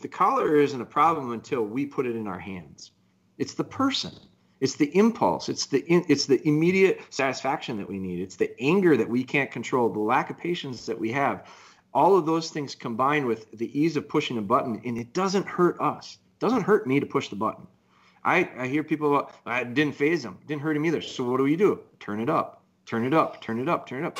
the collar isn't a problem until we put it in our hands. It's the person. It's the impulse. It's the in, it's the immediate satisfaction that we need. It's the anger that we can't control. The lack of patience that we have. All of those things combined with the ease of pushing a button, and it doesn't hurt us. It doesn't hurt me to push the button. I, I hear people, I didn't faze them, didn't hurt him either. So what do we do? Turn it up, turn it up, turn it up, turn it up.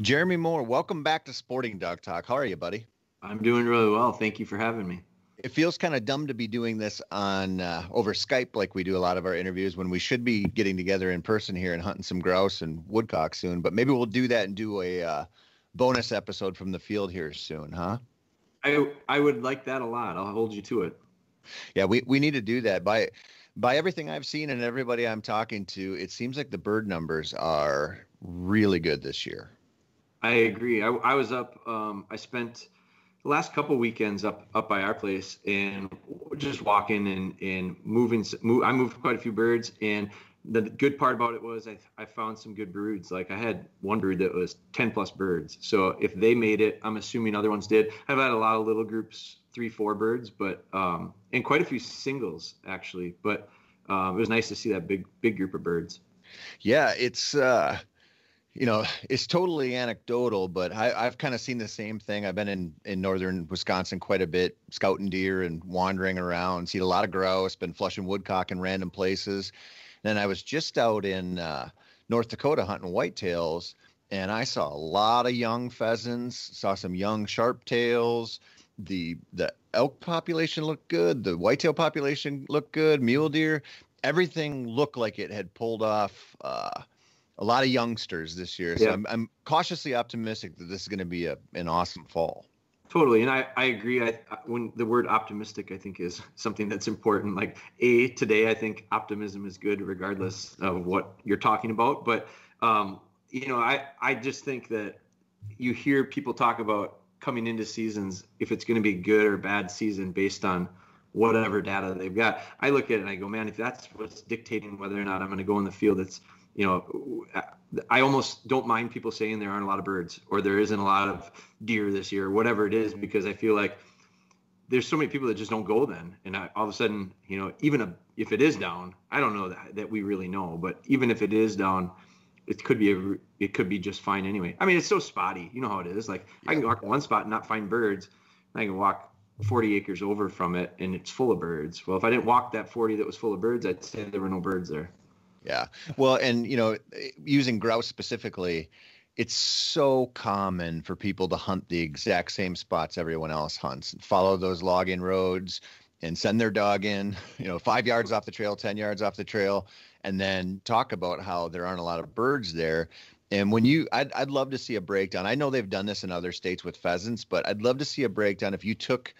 Jeremy Moore, welcome back to Sporting Dog Talk. How are you, buddy? I'm doing really well. Thank you for having me. It feels kind of dumb to be doing this on uh, over Skype like we do a lot of our interviews when we should be getting together in person here and hunting some grouse and woodcock soon. But maybe we'll do that and do a uh, bonus episode from the field here soon, huh? I I would like that a lot. I'll hold you to it. Yeah, we, we need to do that. By by everything I've seen and everybody I'm talking to, it seems like the bird numbers are really good this year. I agree. I, I was up. Um, I spent the last couple weekends up up by our place and just walking and and moving. Move, I moved quite a few birds, and the good part about it was I I found some good broods. Like I had one brood that was ten plus birds. So if they made it, I'm assuming other ones did. I've had a lot of little groups, three four birds, but um, and quite a few singles actually. But um, it was nice to see that big big group of birds. Yeah, it's. uh you know, it's totally anecdotal, but I, have kind of seen the same thing. I've been in, in northern Wisconsin quite a bit, scouting deer and wandering around, seen a lot of grouse, been flushing woodcock in random places. And then I was just out in uh, North Dakota hunting whitetails, and I saw a lot of young pheasants, saw some young sharptails. The the elk population looked good, the whitetail population looked good, mule deer, everything looked like it had pulled off. Uh, a lot of youngsters this year. So yeah. I'm, I'm cautiously optimistic that this is going to be a, an awesome fall. Totally, and I, I agree. I when the word optimistic, I think is something that's important. Like a today, I think optimism is good regardless of what you're talking about. But um, you know, I I just think that you hear people talk about coming into seasons if it's going to be good or bad season based on whatever data they've got. I look at it and I go, man, if that's what's dictating whether or not I'm going to go in the field, it's you know, I almost don't mind people saying there aren't a lot of birds or there isn't a lot of deer this year, or whatever it is, because I feel like there's so many people that just don't go then. And I, all of a sudden, you know, even a, if it is down, I don't know that, that we really know, but even if it is down, it could be a, it could be just fine anyway. I mean, it's so spotty. You know how it is. Like yeah. I can walk one spot and not find birds. I can walk 40 acres over from it and it's full of birds. Well, if I didn't walk that 40 that was full of birds, I'd say there were no birds there. Yeah. Well, and you know, using grouse specifically, it's so common for people to hunt the exact same spots everyone else hunts, follow those login roads and send their dog in, you know, 5 yards off the trail, 10 yards off the trail and then talk about how there aren't a lot of birds there. And when you, I'd, I'd love to see a breakdown. I know they've done this in other states with pheasants, but I'd love to see a breakdown if you took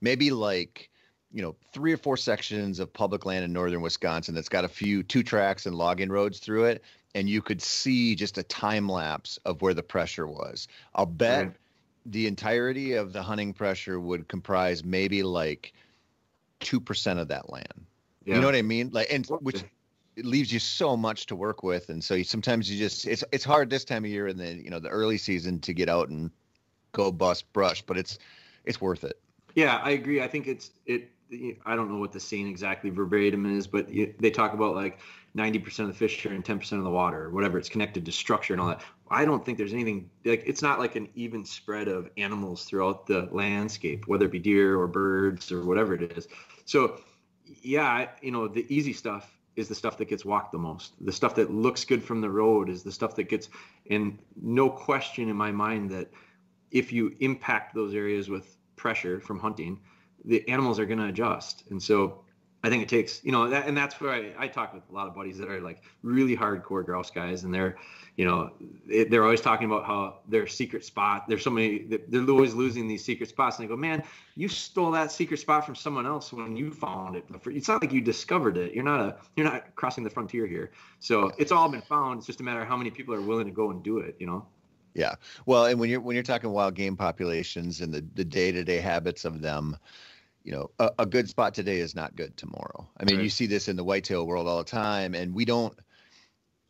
maybe like you know three or four sections of public land in northern Wisconsin that's got a few two tracks and login roads through it, and you could see just a time lapse of where the pressure was. I'll bet right. the entirety of the hunting pressure would comprise maybe like two percent of that land. Yeah. You know what I mean? Like, and which it leaves you so much to work with, and so you, sometimes you just it's it's hard this time of year in the you know the early season to get out and go bust brush, but it's it's worth it. Yeah, I agree. I think it's it I don't know what the scene exactly verbatim is, but they talk about like 90% of the fish are in 10% of the water, or whatever. It's connected to structure and all that. I don't think there's anything like it's not like an even spread of animals throughout the landscape, whether it be deer or birds or whatever it is. So, yeah, you know, the easy stuff is the stuff that gets walked the most. The stuff that looks good from the road is the stuff that gets, and no question in my mind that if you impact those areas with pressure from hunting, the animals are going to adjust. And so I think it takes, you know, that, and that's where I, I talk with a lot of buddies that are like really hardcore grouse guys, and they're, you know, they're always talking about how their secret spot. There's so many, they're always losing these secret spots, and they go, man, you stole that secret spot from someone else when you found it. It's not like you discovered it. You're not a, you're not crossing the frontier here. So it's all been found. It's just a matter of how many people are willing to go and do it. You know. Yeah. Well, and when you're when you're talking wild game populations and the the day to day habits of them you know, a, a, good spot today is not good tomorrow. I mean, right. you see this in the whitetail world all the time, and we don't.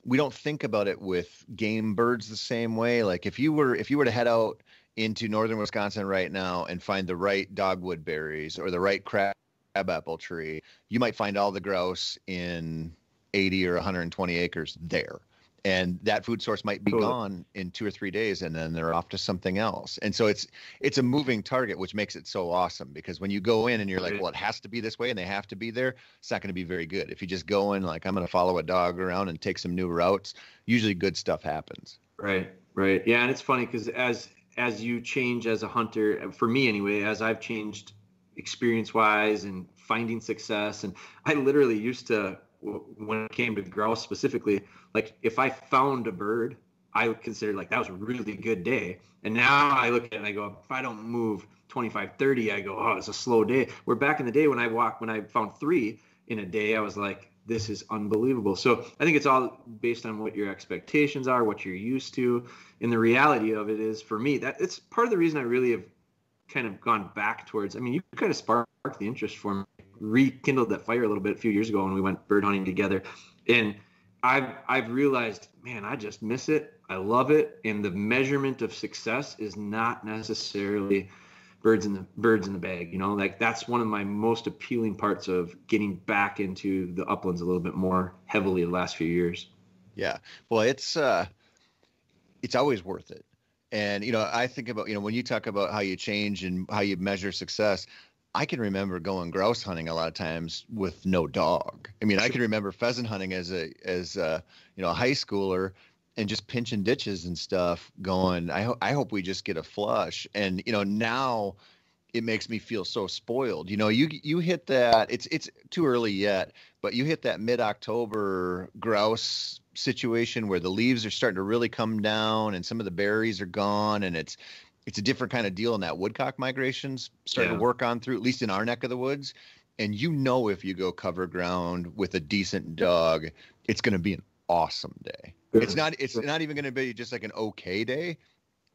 we don't think about it with game birds the same way. Like if you were if you were to head out into northern Wisconsin right now and find the right dogwood berries or the right crab apple tree, you might find all the grouse in 80 or 120 acres there and that food source might be gone in two or three days and then they're off to something else. And so it's it's a moving target which makes it so awesome because when you go in and you're like well it has to be this way and they have to be there it's not going to be very good. If you just go in like i'm going to follow a dog around and take some new routes usually good stuff happens. Right right. Yeah and it's funny because as as you change as a hunter for me anyway as i've changed experience wise and finding success and i literally used to when it came to grouse specifically, like if I found a bird, I would consider like that was a really good day. And now I look at it and I go, if I don't move 25, 30, I go, oh, it's a slow day. Where back in the day when I walked, when I found three in a day, I was like, this is unbelievable. So I think it's all based on what your expectations are, what you're used to. And the reality of it is for me, that it's part of the reason I really have kind of gone back towards, I mean, you kind of sparked the interest for me rekindled that fire a little bit a few years ago when we went bird hunting together. And I've I've realized, man, I just miss it. I love it. And the measurement of success is not necessarily birds in the birds in the bag. You know, like that's one of my most appealing parts of getting back into the uplands a little bit more heavily the last few years. Yeah. Well, it's uh it's always worth it. And you know, I think about you know when you talk about how you change and how you measure success. I can remember going grouse hunting a lot of times with no dog. I mean, I can remember pheasant hunting as a as a, you know a high schooler and just pinching ditches and stuff. Going, I hope I hope we just get a flush. And you know now it makes me feel so spoiled. You know, you you hit that. It's it's too early yet, but you hit that mid October grouse situation where the leaves are starting to really come down and some of the berries are gone and it's it's a different kind of deal in that woodcock migrations starting yeah. to work on through at least in our neck of the woods. And you know if you go cover ground with a decent dog it's going to be an awesome day. It's not it's not even going to be just like an okay day.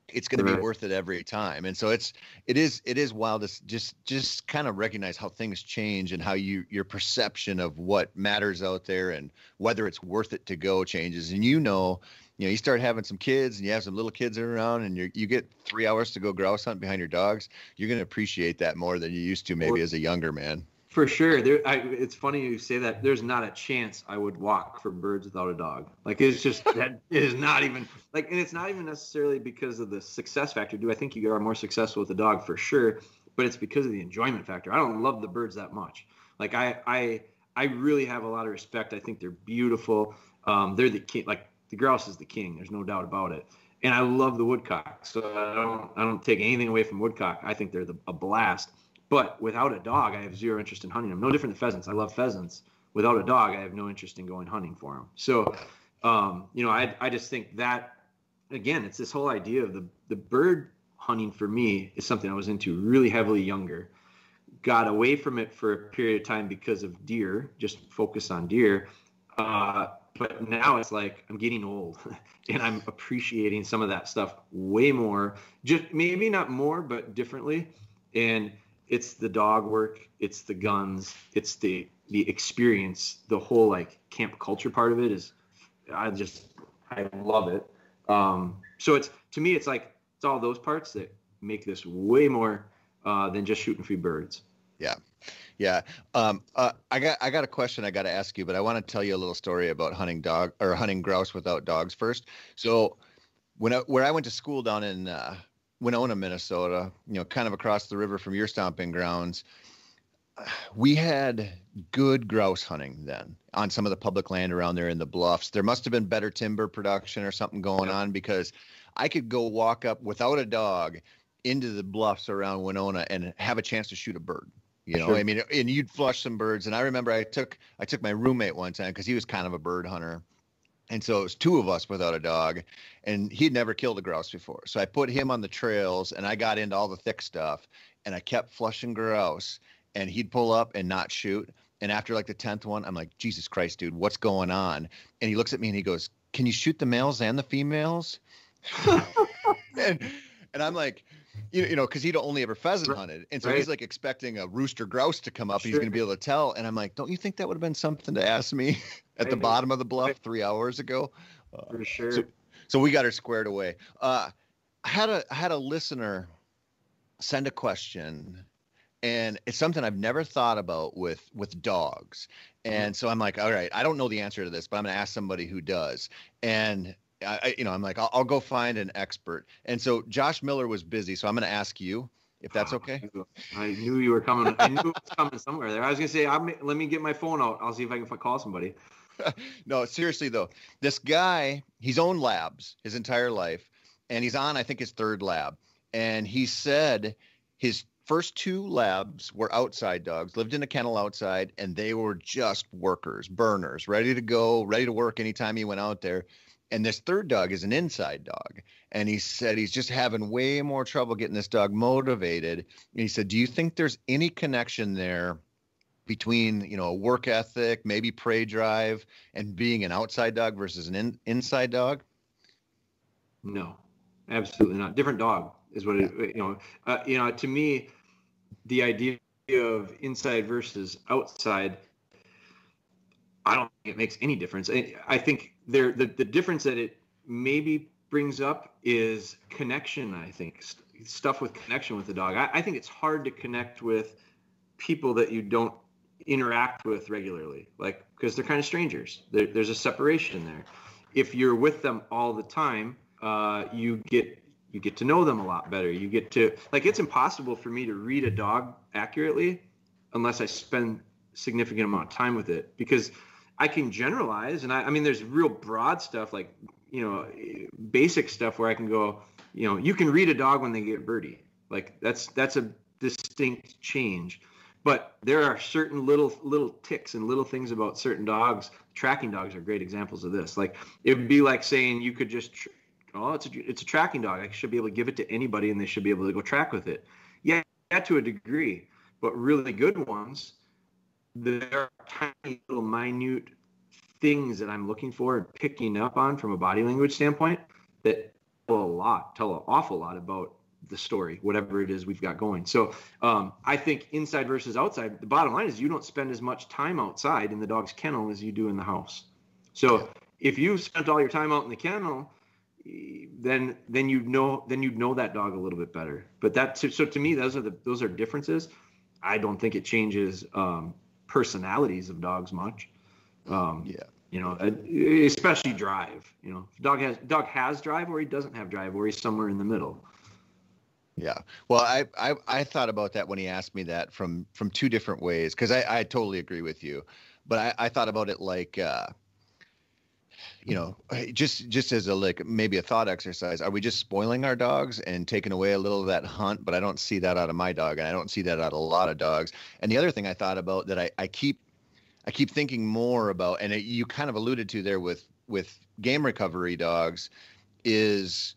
It's going to be worth it every time. And so it's it is it is wild to just just kind of recognize how things change and how you your perception of what matters out there and whether it's worth it to go changes. And you know you know, you start having some kids and you have some little kids around and you you get three hours to go grouse hunt behind your dogs, you're going to appreciate that more than you used to maybe as a younger man. For sure. There, I, it's funny you say that. There's not a chance I would walk for birds without a dog. Like it's just that is not even like, and it's not even necessarily because of the success factor. Do I think you are more successful with a dog for sure? But it's because of the enjoyment factor. I don't love the birds that much. Like I, I, I really have a lot of respect. I think they're beautiful. Um, they're the key. Like the grouse is the king. There's no doubt about it. And I love the woodcock. So I don't I don't take anything away from woodcock. I think they're the, a blast. But without a dog, I have zero interest in hunting them. No different than pheasants. I love pheasants. Without a dog, I have no interest in going hunting for them. So, um, you know, I I just think that again, it's this whole idea of the the bird hunting for me is something I was into really heavily younger. Got away from it for a period of time because of deer, just focus on deer. Uh, but now it's like I'm getting old and I'm appreciating some of that stuff way more. Just maybe not more, but differently. And it's the dog work, it's the guns, it's the the experience, the whole like camp culture part of it is I just I love it. Um, so it's to me it's like it's all those parts that make this way more uh, than just shooting free birds. Yeah. Yeah. Um, uh, I got I got a question I got to ask you, but I want to tell you a little story about hunting dog or hunting grouse without dogs first. So when I, where I went to school down in uh, Winona, Minnesota, you know, kind of across the river from your stomping grounds, we had good grouse hunting then on some of the public land around there in the bluffs. There must have been better timber production or something going on because I could go walk up without a dog into the bluffs around Winona and have a chance to shoot a bird. You know, sure. I mean, and you'd flush some birds. And I remember I took I took my roommate one time because he was kind of a bird hunter, and so it was two of us without a dog, and he'd never killed a grouse before. So I put him on the trails, and I got into all the thick stuff, and I kept flushing grouse, and he'd pull up and not shoot. And after like the tenth one, I'm like, Jesus Christ, dude, what's going on? And he looks at me and he goes, Can you shoot the males and the females? and, and I'm like, you, you know, because he'd only ever pheasant right. hunted, and so right. he's like expecting a rooster grouse to come up. Sure. He's going to be able to tell, and I'm like, don't you think that would have been something to ask me at the bottom of the bluff three hours ago? Uh, For sure. So, so, we got her squared away. Uh, I had a I had a listener send a question and it's something I've never thought about with with dogs. And mm-hmm. so I'm like, all right, I don't know the answer to this, but I'm gonna ask somebody who does. And I, you know, I'm like, I'll, I'll, go find an expert. And so Josh Miller was busy, so I'm gonna ask you if that's ah, okay. I knew you were coming. I knew it was coming somewhere there. I was gonna say, I'm, let me get my phone out. I'll see if I can call somebody. no, seriously though, this guy, he's owned labs his entire life, and he's on, I think, his third lab. And he said his first two labs were outside dogs, lived in a kennel outside, and they were just workers, burners, ready to go, ready to work anytime he went out there. And this third dog is an inside dog. And he said he's just having way more trouble getting this dog motivated. And he said, Do you think there's any connection there between, you know, a work ethic, maybe prey drive, and being an outside dog versus an in, inside dog? No, absolutely not. Different dog is what it, you know. Uh, you know, to me, the idea of inside versus outside, I don't think it makes any difference. I, think there the, the difference that it maybe brings up is connection. I think St- stuff with connection with the dog. I, I think it's hard to connect with people that you don't interact with regularly, like because they're kind of strangers. There, there's a separation there. If you're with them all the time, uh, you get you get to know them a lot better. You get to like it's impossible for me to read a dog accurately unless I spend significant amount of time with it because I can generalize and I, I mean there's real broad stuff like you know basic stuff where I can go you know you can read a dog when they get birdie like that's that's a distinct change but there are certain little little ticks and little things about certain dogs tracking dogs are great examples of this like it would be like saying you could just oh, it's a, it's a tracking dog. I should be able to give it to anybody and they should be able to go track with it. Yeah, to a degree, but really good ones, there are tiny little minute things that I'm looking for and picking up on from a body language standpoint that tell a lot, tell an awful lot about the story, whatever it is we've got going. So um, I think inside versus outside, the bottom line is you don't spend as much time outside in the dog's kennel as you do in the house. So if you spent all your time out in the kennel, then then you know then you know that dog a little bit better. But that so to me those are the those are differences. I don't think it changes um, personalities of dogs much. Um, yeah. You know, especially drive. You know, dog has dog has drive or he doesn't have drive or he's somewhere in the middle. Yeah. Well, I, I, I thought about that when he asked me that from from two different ways because I, I totally agree with you, but I, I thought about it like uh, you know just just as a like maybe a thought exercise are we just spoiling our dogs and taking away a little of that hunt? But i don't see that out of my dog and i don't see that out of a lot of dogs. And the other thing i thought about that i, I keep i keep thinking more about and it, you kind of alluded to there with with game recovery dogs is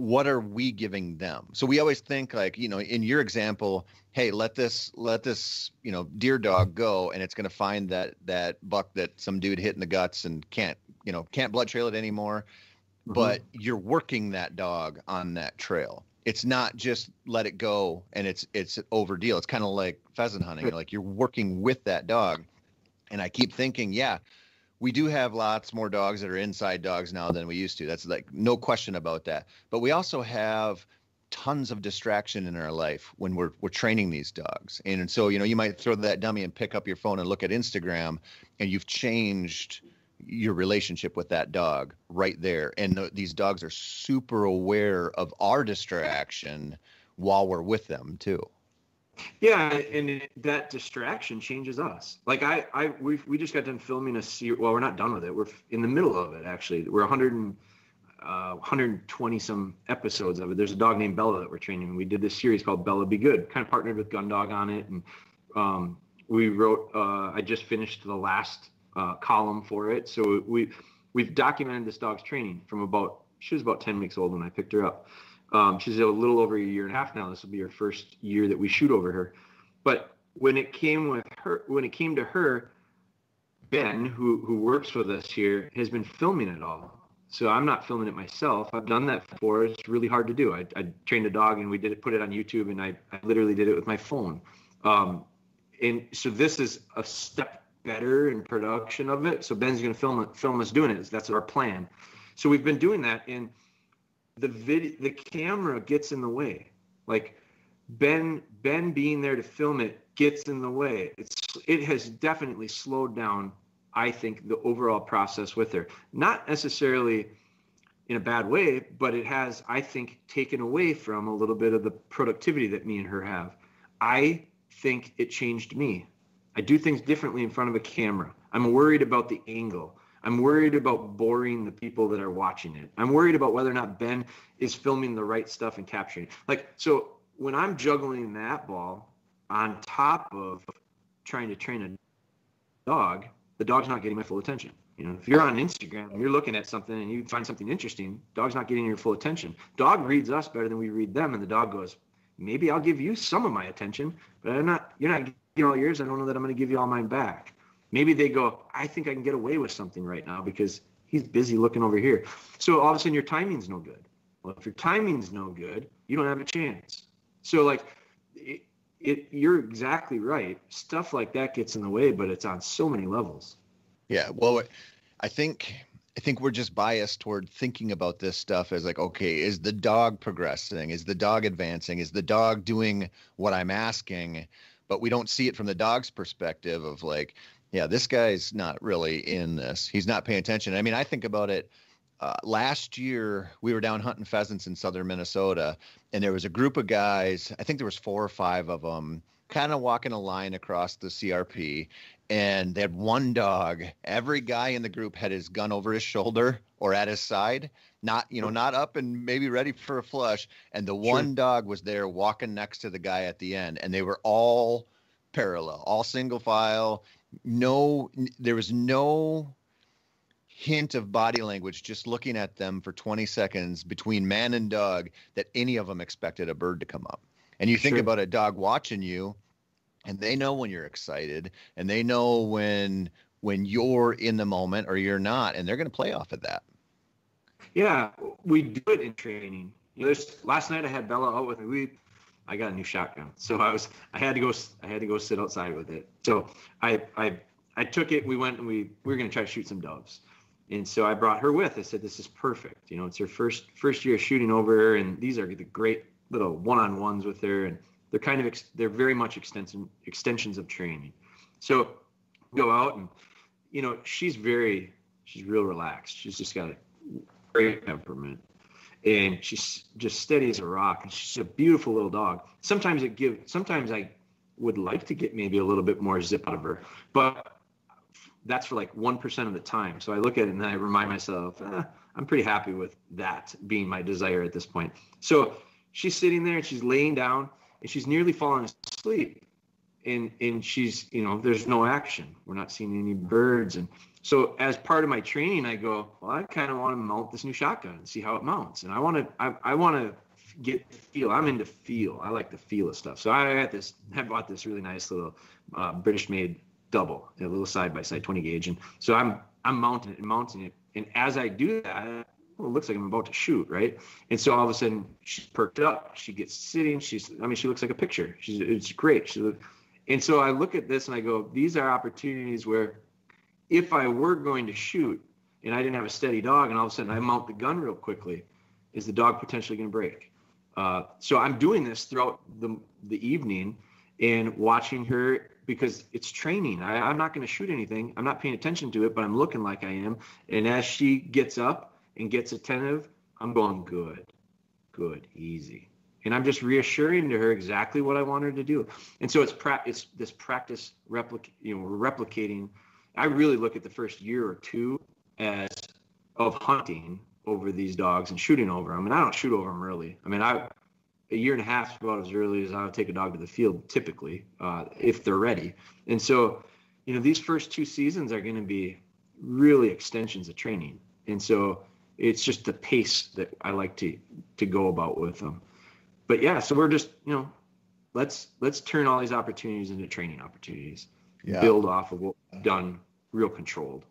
what are we giving them? So we always think like you know in your example hey let this let this you know deer dog go and it's going to find that that buck that some dude hit in the guts and can't you know can't blood trail it anymore mm-hmm. but you're working that dog on that trail. It's not just let it go and it's it's over deal it's kind of like pheasant hunting like you're working with that dog. And i keep thinking yeah we do have lots more dogs that are inside dogs now than we used to. That's like no question about that. But we also have tons of distraction in our life when we're we're training these dogs. And so you know you might throw that dummy and pick up your phone and look at instagram and you've changed your relationship with that dog right there. And th- these dogs are super aware of our distraction while we're with them too. Yeah, and that distraction changes us. Like I, I, we we just got done filming a series. Well, we're not done with it. We're in the middle of it actually. We're 100 and, uh, 120 some episodes of it. There's a dog named Bella that we're training. We did this series called Bella Be Good. Kind of partnered with Gundog on it, and um, we wrote. Uh, I just finished the last uh, column for it. So we we've documented this dog's training from about she was about 10 weeks old when I picked her up. Um, she's a little over a year and a half now. This will be her first year that we shoot over her. But when it came with her, when it came to her, Ben, who who works with us here, has been filming it all. So I'm not filming it myself. I've done that before. It's really hard to do. I, I trained a dog and we did it, put it on YouTube, and I, I literally did it with my phone. Um, and so this is a step better in production of it. So Ben's going to film film us doing it. That's our plan. So we've been doing that, and the video, the camera gets in the way. Like Ben, Ben being there to film it gets in the way. It's it has definitely slowed down I think, the overall process with her. Not necessarily in a bad way, but it has, I think, taken away from a little bit of the productivity that me and her have. I think it changed me. I do things differently in front of a camera. I'm worried about the angle. I'm worried about boring the people that are watching it. I'm worried about whether or not Ben is filming the right stuff and capturing. it. Like, so when I'm juggling that ball on top of trying to train a dog, the dog's not getting my full attention. You know, if you're on Instagram and you're looking at something and you find something interesting, dog's not getting your full attention. Dog reads us better than we read them, and the dog goes, maybe I'll give you some of my attention, but I'm not. You're not getting all yours. I don't know that I'm going to give you all mine back. Maybe they go, I think I can get away with something right now because he's busy looking over here. So all of a sudden your timing's no good. Well, if your timing's no good, you don't have a chance. So like it you're exactly right. Stuff like that gets in the way, but it's on so many levels. Yeah, well, I think I think we're just biased toward thinking about this stuff as like, okay, is the dog progressing? Is the dog advancing? Is the dog doing what I'm asking? But we don't see it from the dog's perspective of like, yeah, this guy's not really in this. He's not paying attention. I mean, I think about it uh, last year we were down hunting pheasants in southern Minnesota, and there was a group of guys. I think there was four or five of them, kind of walking a line across the CRP, and they had one dog. Every guy in the group had his gun over his shoulder or at his side, not you know not up and maybe ready for a flush. And the one sure. dog was there walking next to the guy at the end, and they were all parallel, all single file. No, there was no hint of body language just looking at them for 20 seconds between man and dog that any of them expected a bird to come up. And you think about a dog watching you and they know when you're excited and they know when when you're in the moment or you're not and they're going to play off of that. Yeah, we do it in training. You know, last night I had Bella out with me. We I got a new shotgun. So I was I had to go I had to go sit outside with it. So I I I took it. We went and we, we were going to try to shoot some doves and so I brought her with. I said, "This is perfect. You know, it's her first first year shooting over and these are the great little one-on-ones with her, and they're kind of ex- they're very much extension extensions of training. So go out and you know she's very she's real relaxed. She's just got a great temperament, and she's just steady as a rock. And she's a beautiful little dog. Sometimes it give sometimes I would like to get maybe a little bit more zip out of her, but that's for like 1% of the time. So I look at it and I remind myself, eh, I'm pretty happy with that being my desire at this point. So she's sitting there and she's laying down and she's nearly falling asleep. And, and she's, you know, there's no action. We're not seeing any birds. And so as part of my training, I go, well, I kind of want to mount this new shotgun and see how it mounts. And I want to, I, I want to get feel. I'm into feel. I like the feel of stuff. So I got this, I bought this really nice little uh, British made double, a little side by side 20 gauge. And so I'm I'm mounting it and mounting it. And as I do that, well, it looks like I'm about to shoot, right? And so all of a sudden she's perked up. She gets sitting. She's I mean, she looks like a picture. She's it's great. She and so I look at this and I go, these are opportunities where if I were going to shoot and I didn't have a steady dog and all of a sudden I mount the gun real quickly, is the dog potentially going to break? Uh, so I'm doing this throughout the the evening and watching her because it's training. I, I'm not going to shoot anything. I'm not paying attention to it, but I'm looking like I am. And as she gets up and gets attentive, I'm going good, good, easy. And I'm just reassuring to her exactly what I want her to do. And so it's pra- it's this practice replic you know, replicating. I really look at the first year or two as of hunting over these dogs and shooting over them. And I don't shoot over them early. I mean, I a year and a half is about as early as I would take a dog to the field, typically, uh, if they're ready. And so, you know, these first two seasons are going to be really extensions of training. And so it's just the pace that I like to to go about with them. But yeah, so we're just, you know, let's let's turn all these opportunities into training opportunities. Yeah. Build off of what we've done real controlled.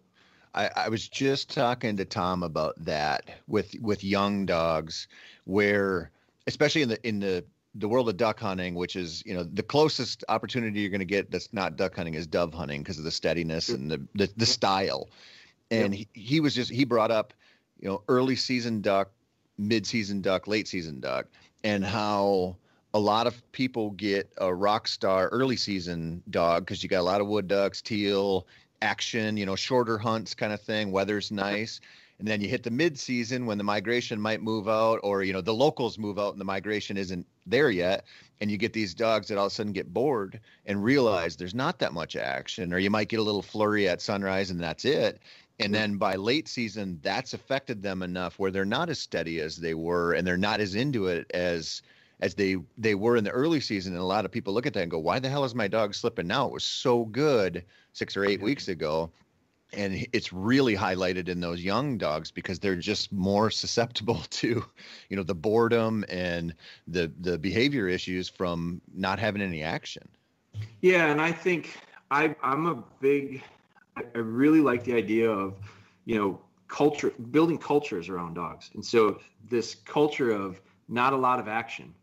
I, I was just talking to Tom about that with with young dogs, where especially in the in the the world of duck hunting, which is you know the closest opportunity you're going to get that's not duck hunting is dove hunting because of the steadiness and the the, the style. And he, he was just he brought up you know early season duck, mid season duck, late season duck, and how a lot of people get a rock star early season dog because you got a lot of wood ducks, teal, action, you know, shorter hunts kind of thing. Weather's nice. And then you hit the mid season when the migration might move out, or you know, the locals move out and the migration isn't there yet. And you get these dogs that all of a sudden get bored and realize there's not that much action, or you might get a little flurry at sunrise and that's it. And then by late season, that's affected them enough where they're not as steady as they were and they're not as into it as as they they were in the early season. And a lot of people look at that and go, "Why the hell is my dog slipping now? It was so good six or eight weeks ago." And it's really highlighted in those young dogs because they're just more susceptible to, you know, the boredom and the the behavior issues from not having any action. Yeah, and I think I I'm a big I really like the idea of, you know, culture building cultures around dogs. And so this culture of not a lot of action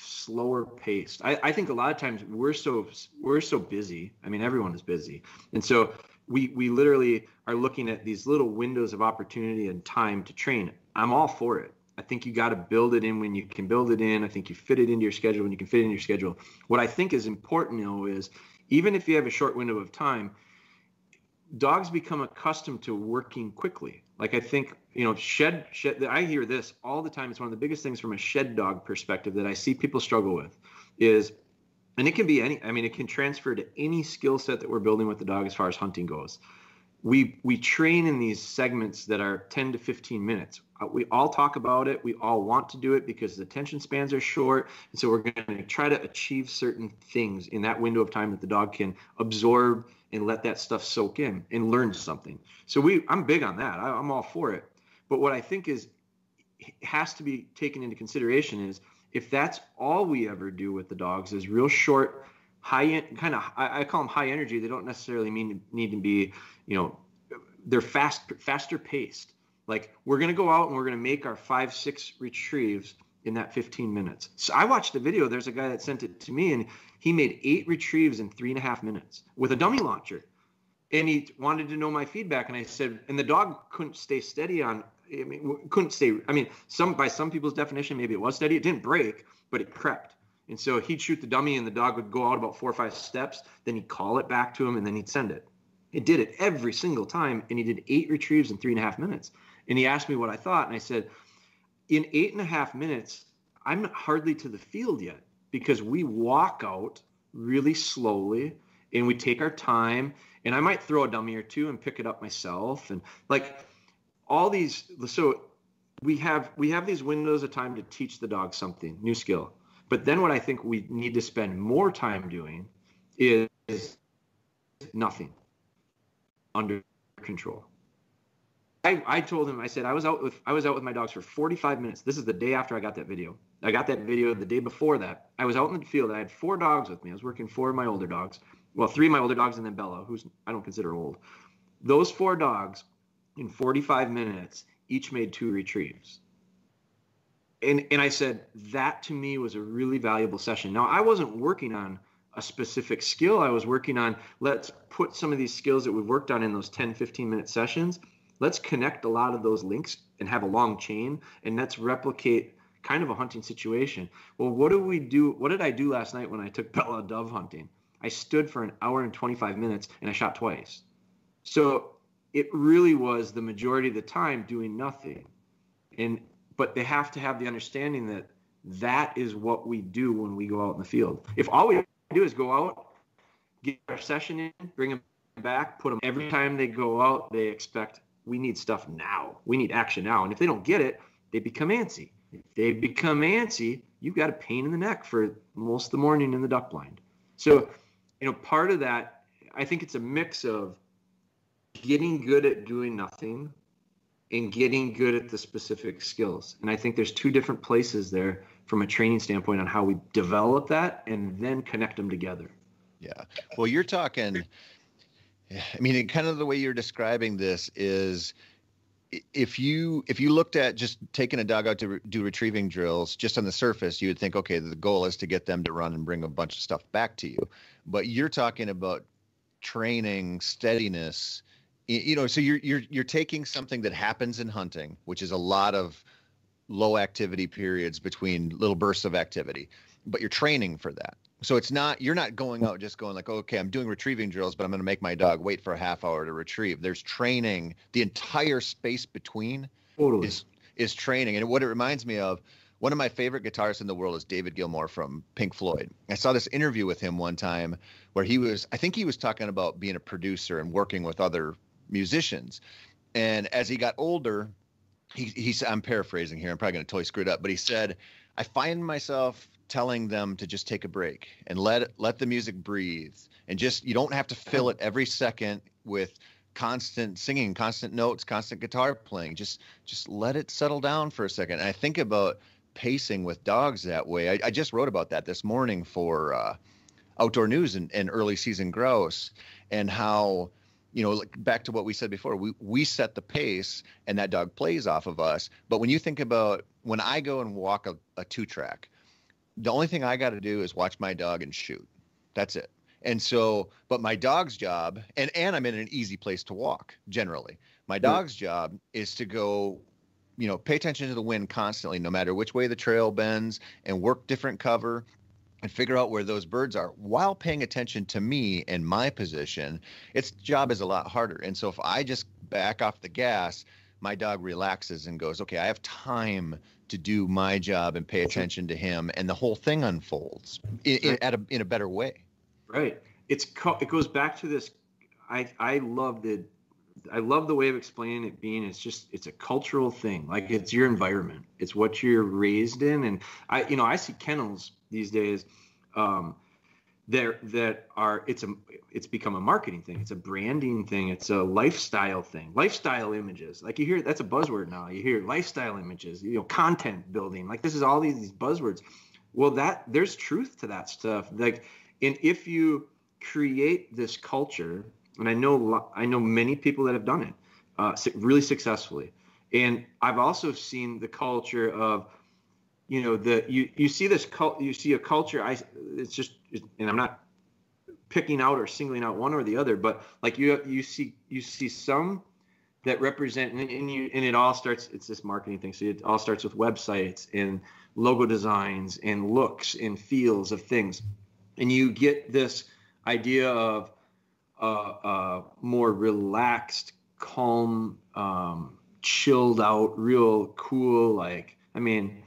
slower paced. I, I think a lot of times we're so we're so busy. I mean, everyone is busy, and so we we literally are looking at these little windows of opportunity and time to train. I'm all for it. I think you got to build it in when you can build it in. I think you fit it into your schedule when you can fit it in your schedule. What I think is important though is even if you have a short window of time, dogs become accustomed to working quickly. Like I think, you know, shed shed I hear this all the time. It's one of the biggest things from a shed dog perspective that I see people struggle with is and it can be any I mean it can transfer to any skill set that we're building with the dog as far as hunting goes. We we train in these segments that are 10 to 15 minutes. Uh, we all talk about it. We all want to do it because the attention spans are short. And so we're going to try to achieve certain things in that window of time that the dog can absorb and let that stuff soak in and learn something. So we, I'm big on that. I, I'm all for it. But what I think is has to be taken into consideration is if that's all we ever do with the dogs is real short, high kind of I, I call them high energy. They don't necessarily mean need to be, you know, they're fast, faster paced. Like we're gonna go out and we're gonna make our five, six retrieves in that 15 minutes. So I watched the video. There's a guy that sent it to me, and he made eight retrieves in three and a half minutes with a dummy launcher. And he wanted to know my feedback. And I said, and the dog couldn't stay steady on, I mean, couldn't stay, I mean, some by some people's definition, maybe it was steady. It didn't break, but it crept. And so he'd shoot the dummy, and the dog would go out about four or five steps. Then he'd call it back to him, and then he'd send it. It did it every single time, and he did eight retrieves in three and a half minutes. And he asked me what I thought, and I said, in eight and a half minutes, I'm hardly to the field yet because we walk out really slowly and we take our time and I might throw a dummy or two and pick it up myself and like all these so we have we have these windows of time to teach the dog something new skill but then what I think we need to spend more time doing is nothing under control I, I told him I said I was out with I was out with my dogs for 45 minutes. This is the day after I got that video. I got that video the day before that. I was out in the field. I had four dogs with me. I was working four of my older dogs. Well, three of my older dogs and then Bella, who's I don't consider old. Those four dogs in 45 minutes each made two retrieves. And and I said that to me was a really valuable session. Now I wasn't working on a specific skill. I was working on let's put some of these skills that we've worked on in those 10 15 minute sessions let's connect a lot of those links and have a long chain and let's replicate kind of a hunting situation. Well, what do we do? What did I do last night when I took Bella dove hunting? I stood for an hour and 25 minutes and I shot twice. So it really was the majority of the time doing nothing. And but they have to have the understanding that that is what we do when we go out in the field. If all we do is go out, get our session in, bring them back, put them every time they go out, they expect we need stuff now. We need action now. And if they don't get it, they become antsy. If they become antsy, you've got a pain in the neck for most of the morning in the duck blind. So, you know, part of that, I think it's a mix of getting good at doing nothing and getting good at the specific skills. And I think there's two different places there from a training standpoint on how we develop that and then connect them together. Yeah. Well, you're talking I mean, kind of the way you're describing this is if you if you looked at just taking a dog out to re- do retrieving drills just on the surface you would think okay the goal is to get them to run and bring a bunch of stuff back to you. But you're talking about training steadiness you know so you're you're you're taking something that happens in hunting which is a lot of low activity periods between little bursts of activity but you're training for that so it's not you're not going out just going like okay i'm doing retrieving drills but i'm going to make my dog wait for a half hour to retrieve. There's training the entire space between totally. is is training. And what it reminds me of one of my favorite guitarists in the world is david gilmour from pink floyd. I saw this interview with him one time where he was i think he was talking about being a producer and working with other musicians. And as he got older he, he's i'm paraphrasing here i'm probably going to totally screw it up but he said i find myself telling them to just take a break and let let the music breathe. And just you don't have to fill it every second with constant singing constant notes constant guitar playing. Just just let it settle down for a second. And i think about pacing with dogs that way. I, I just wrote about that this morning for uh, outdoor news and, and early season grouse and how you know back to what we said before we we set the pace and that dog plays off of us. But when you think about when i go and walk a, a two track the only thing I got to do is watch my dog and shoot. That's it. And so, but my dog's job, and and I'm in an easy place to walk generally. My dog's job is to go, you know, pay attention to the wind constantly, no matter which way the trail bends, and work different cover, and figure out where those birds are while paying attention to me and my position. Its job is a lot harder. And so, if I just back off the gas, my dog relaxes and goes, okay, I have time to do my job and pay attention to him, and the whole thing unfolds in, in, at a, in a better way. Right. It's it goes back to this. I I love the I love the way of explaining it being it's just it's a cultural thing. Like it's your environment. It's what you're raised in. And I you know, I see kennels these days um there that are it's a it's become a marketing thing. It's a branding thing. It's a lifestyle thing. Lifestyle images. Like you hear that's a buzzword now. You hear lifestyle images you know content building. Like this is all these, these buzzwords. Well that there's truth to that stuff. Like and if you create this culture and i know i know many people that have done it uh, really successfully. And i've also seen the culture of you know the you you see this cult you see a culture i it's just and i'm not picking out or singling out one or the other but like you you see you see some that represent and, and you and it all starts it's this marketing thing. So it all starts with websites and logo designs and looks and feels of things. And you get this idea of a uh, uh, more relaxed calm um, chilled out real cool like i mean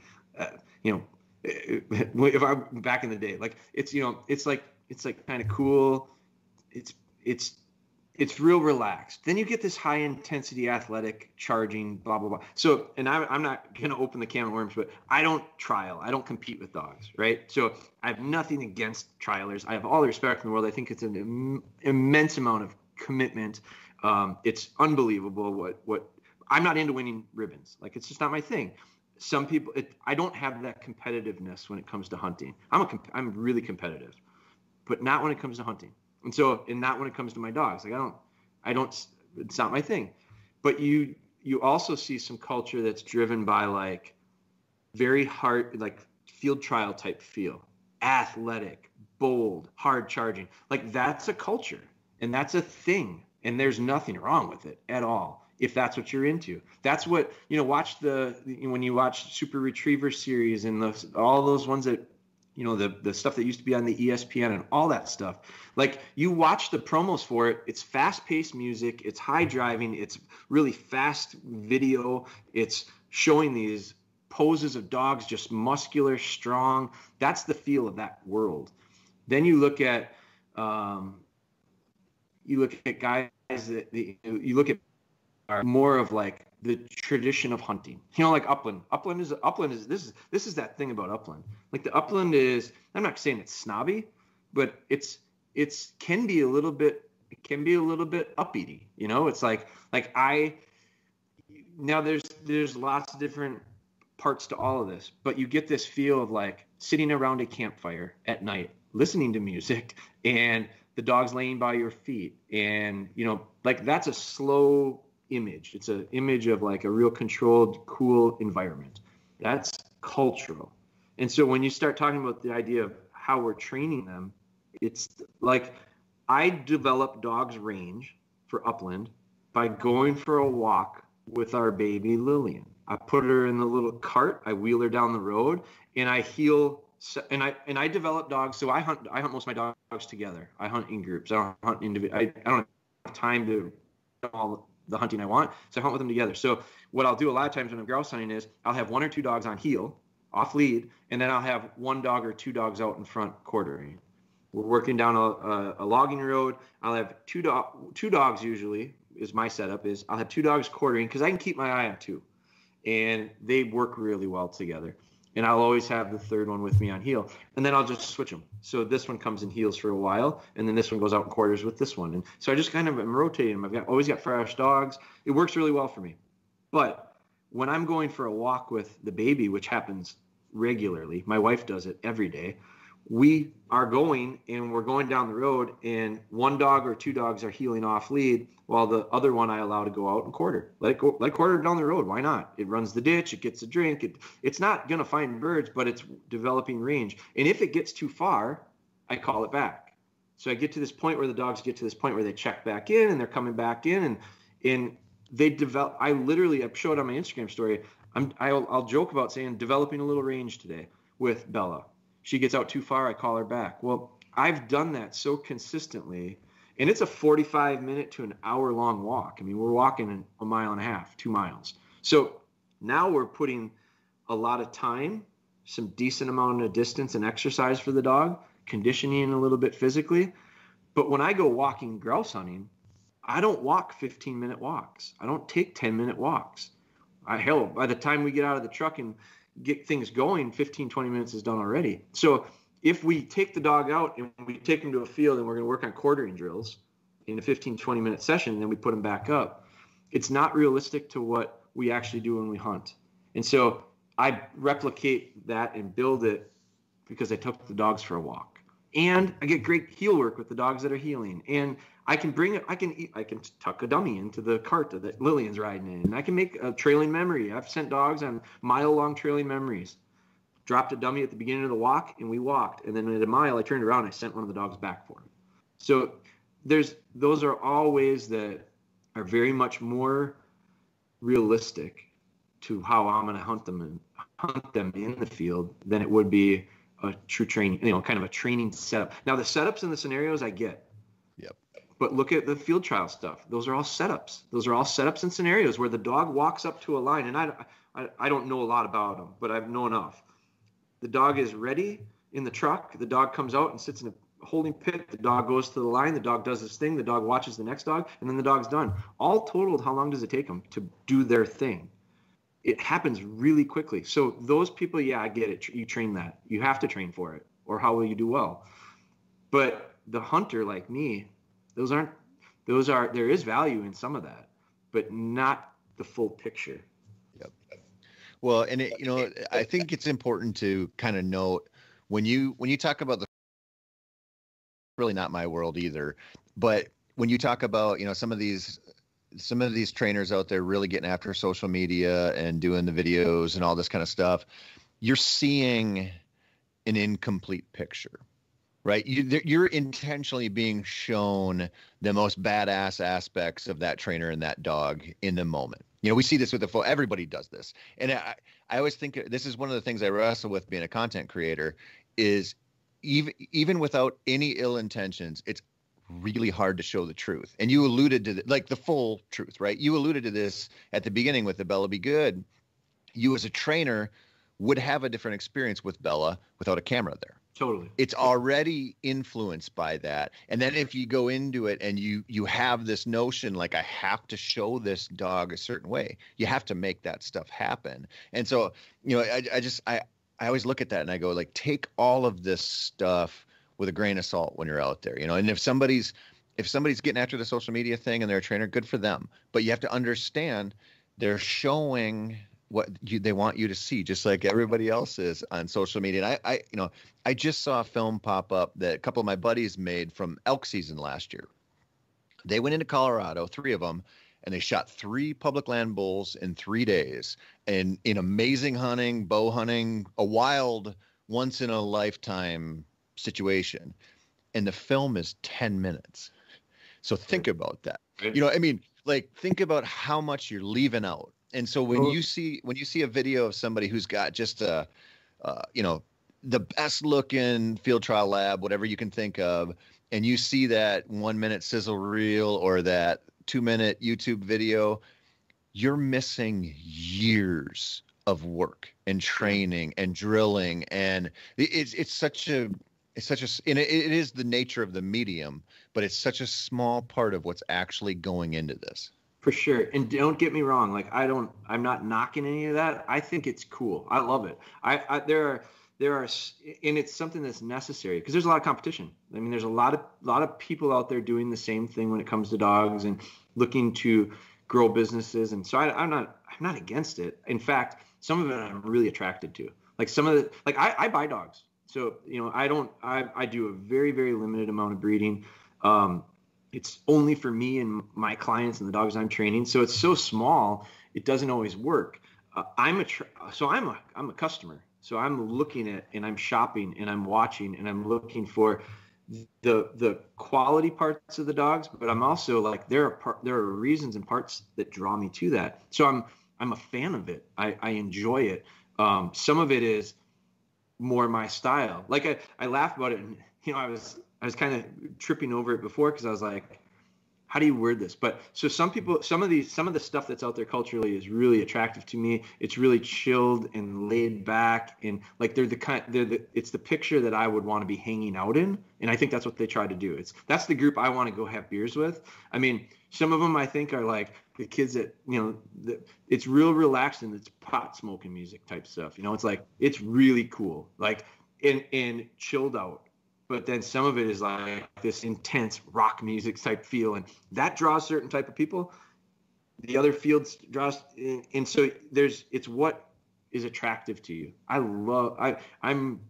you know, if I'm back in the day, like it's you know, it's like it's like kind of cool. It's it's it's real relaxed. Then you get this high intensity athletic charging, blah blah blah. So, and I, I'm not gonna open the can of worms, but I don't trial. I don't compete with dogs, right? So I have nothing against trialers. I have all the respect in the world. I think it's an Im- immense amount of commitment. Um, it's unbelievable what what I'm not into winning ribbons. Like it's just not my thing some people it, i don't have that competitiveness when it comes to hunting. I'm a i'm really competitive but not when it comes to hunting. And so and not when it comes to my dogs. Like i don't i don't it's not my thing. But you you also see some culture that's driven by like very hard like field trial type feel. Athletic bold hard charging. Like that's a culture and that's a thing and there's nothing wrong with it at all if that's what you're into. That's what you know. Watch the when you watch Super Retriever series and the, all those ones that you know the the stuff that used to be on the ESPN and all that stuff. Like you watch the promos for it. It's fast paced music. It's high driving. It's really fast video. It's showing these poses of dogs just muscular, strong. That's the feel of that world. Then you look at um, you look at guys that you look at are more of like the tradition of hunting. You know, like upland. Upland is upland is this is this is that thing about upland. Like the upland is I'm not saying it's snobby, but it's it's can be a little bit it can be a little bit uppity. You know, it's like like I now there's there's lots of different parts to all of this, but you get this feel of like sitting around a campfire at night, listening to music and the dog's laying by your feet and you know like that's a slow image it's an image of like a real controlled cool environment that's cultural and so when you start talking about the idea of how we're training them it's like i develop dogs range for upland by going for a walk with our baby lillian i put her in the little cart i wheel her down the road and i heel so, and I and I develop dogs. So I hunt I hunt most of my dogs together. I hunt in groups. I don't hunt individual. I, I don't have time to all the hunting I want. So I hunt with them together. So what I'll do a lot of times when I'm grouse hunting is I'll have one or two dogs on heel, off lead, and then I'll have one dog or two dogs out in front quartering. We're working down a, a, a logging road. I'll have two dog two dogs usually is my setup is I'll have two dogs quartering because I can keep my eye on two, and they work really well together and I'll always have the third one with me on heel, and then I'll just switch them. So this one comes in heels for a while, and then this one goes out in quarters with this one, and so I just kind of am rotating them. I've got always got fresh dogs. It works really well for me, but when I'm going for a walk with the baby, which happens regularly, my wife does it every day we are going and we're going down the road and one dog or two dogs are heeling off lead while the other one I allow to go out and quarter. Let it go let quarter down the road. Why not? It runs the ditch, it gets a drink. It, it's not gonna find birds, but it's developing range. And if it gets too far, I call it back. So I get to this point where the dogs get to this point where they check back in and they're coming back in and and they develop I literally I showed on my Instagram story. I'm I'll, I'll joke about saying developing a little range today with Bella she gets out too far, I call her back. Well, I've done that so consistently, and it's a 45 minute to an hour long walk. I mean, we're walking a mile and a half, two miles. So now we're putting a lot of time, some decent amount of distance and exercise for the dog, conditioning a little bit physically. But when I go walking grouse hunting, I don't walk 15 minute walks. I don't take 10 minute walks. I hell, by the time we get out of the truck and get things going, 15, 20 minutes is done already. So if we take the dog out and we take him to a field and we're going to work on quartering drills in a 15, 20 minute session, and then we put him back up, it's not realistic to what we actually do when we hunt. And so I replicate that and build it because I took the dogs for a walk. And I get great heel work with the dogs that are heeling And I can bring it. I can I can tuck a dummy into the cart that Lillian's riding in, and I can make a trailing memory. I've sent dogs on mile long trailing memories. Dropped a dummy at the beginning of the walk, and we walked. And then at a mile, I turned around. And I sent one of the dogs back for him. So there's those are all ways that are very much more realistic to how I'm going to hunt them and hunt them in the field than it would be a true training, you know, kind of a training setup. Now the setups and the scenarios I get but look at the field trial stuff. Those are all setups. Those are all setups and scenarios where the dog walks up to a line, and I, I, I don't know a lot about them, but I've known enough. The dog is ready in the truck. The dog comes out and sits in a holding pit. The dog goes to the line. The dog does his thing. The dog watches the next dog, and then the dog's done. All totaled, how long does it take them to do their thing? It happens really quickly. So those people, yeah, I get it. You train that. You have to train for it, or how will you do well? But the hunter like me, those aren't those are there is value in some of that, but not the full picture. Yep. Well, and it, you know, I think it's important to kind of note when you when you talk about the really not my world either, but when you talk about you know some of these some of these trainers out there really getting after social media and doing the videos and all this kind of stuff, you're seeing an incomplete picture right? You, you're intentionally being shown the most badass aspects of that trainer and that dog in the moment. You know, we see this with the full. Everybody does this, and I, I always think this is one of the things I wrestle with being a content creator. Is even even without any ill intentions, it's really hard to show the truth. And you alluded to the, like the full truth, right? You alluded to this at the beginning with the Bella Be Good. You as a trainer would have a different experience with Bella without a camera there totally. It's already influenced by that. And then if you go into it and you you have this notion like i have to show this dog a certain way you have to make that stuff happen. And so you know i, I just i i always look at that and i go like take all of this stuff with a grain of salt when you're out there you know? And if somebody's if somebody's getting after the social media thing and they're a trainer good for them. But you have to understand they're showing what you, they want you to see, just like everybody else is on social media. And I, I, you know, I just saw a film pop up that a couple of my buddies made from elk season last year. They went into Colorado, three of them, and they shot three public land bulls in three days, and in amazing hunting, bow hunting, a wild, once in a lifetime situation. And the film is ten minutes. So think about that. You know, I mean, like think about how much you're leaving out. And so when you see when you see a video of somebody who's got just a, uh, you know, the best looking field trial lab, whatever you can think of, and you see that one minute sizzle reel or that two minute YouTube video, you're missing years of work and training and drilling, and it's it's such a it's such a and it, it is the nature of the medium but it's such a small part of what's actually going into this for sure. And don't get me wrong like i don't i'm not knocking any of that. I think it's cool. I love it. I, I there are there are and it's something that's necessary because there's a lot of competition. I mean there's a lot of a lot of people out there doing the same thing when it comes to dogs and looking to grow businesses. And so I, i'm not i'm not against it. In fact some of it i'm really attracted to. Like some of the like i, I buy dogs. So you know, I don't. I I do a very very limited amount of breeding. Um, it's only for me and my clients and the dogs I'm training. So it's so small, it doesn't always work. Uh, I'm a so I'm a I'm a customer. So I'm looking at and I'm shopping and I'm watching and I'm looking for the the quality parts of the dogs, but I'm also like there are par- there are reasons and parts that draw me to that. So I'm I'm a fan of it. I, I enjoy it. Um, some of it is more my style. Like I, I laugh about it, and you know, I was I was kind of tripping over it before because I was like, how do you word this? But so some people, some of these, some of the stuff that's out there culturally is really attractive to me. It's really chilled and laid back, and like they're the kind, they're the, it's the picture that I would want to be hanging out in, and I think that's what they try to do. It's that's the group I want to go have beers with. I mean, some of them I think are like the kids that you know, the, it's real relaxed and it's pot smoking music type stuff. You know, it's like it's really cool, like and and chilled out but then some of it is like this intense rock music type feel and that draws certain type of people. The other fields draws and so there's it's what is attractive to you. I love i i'm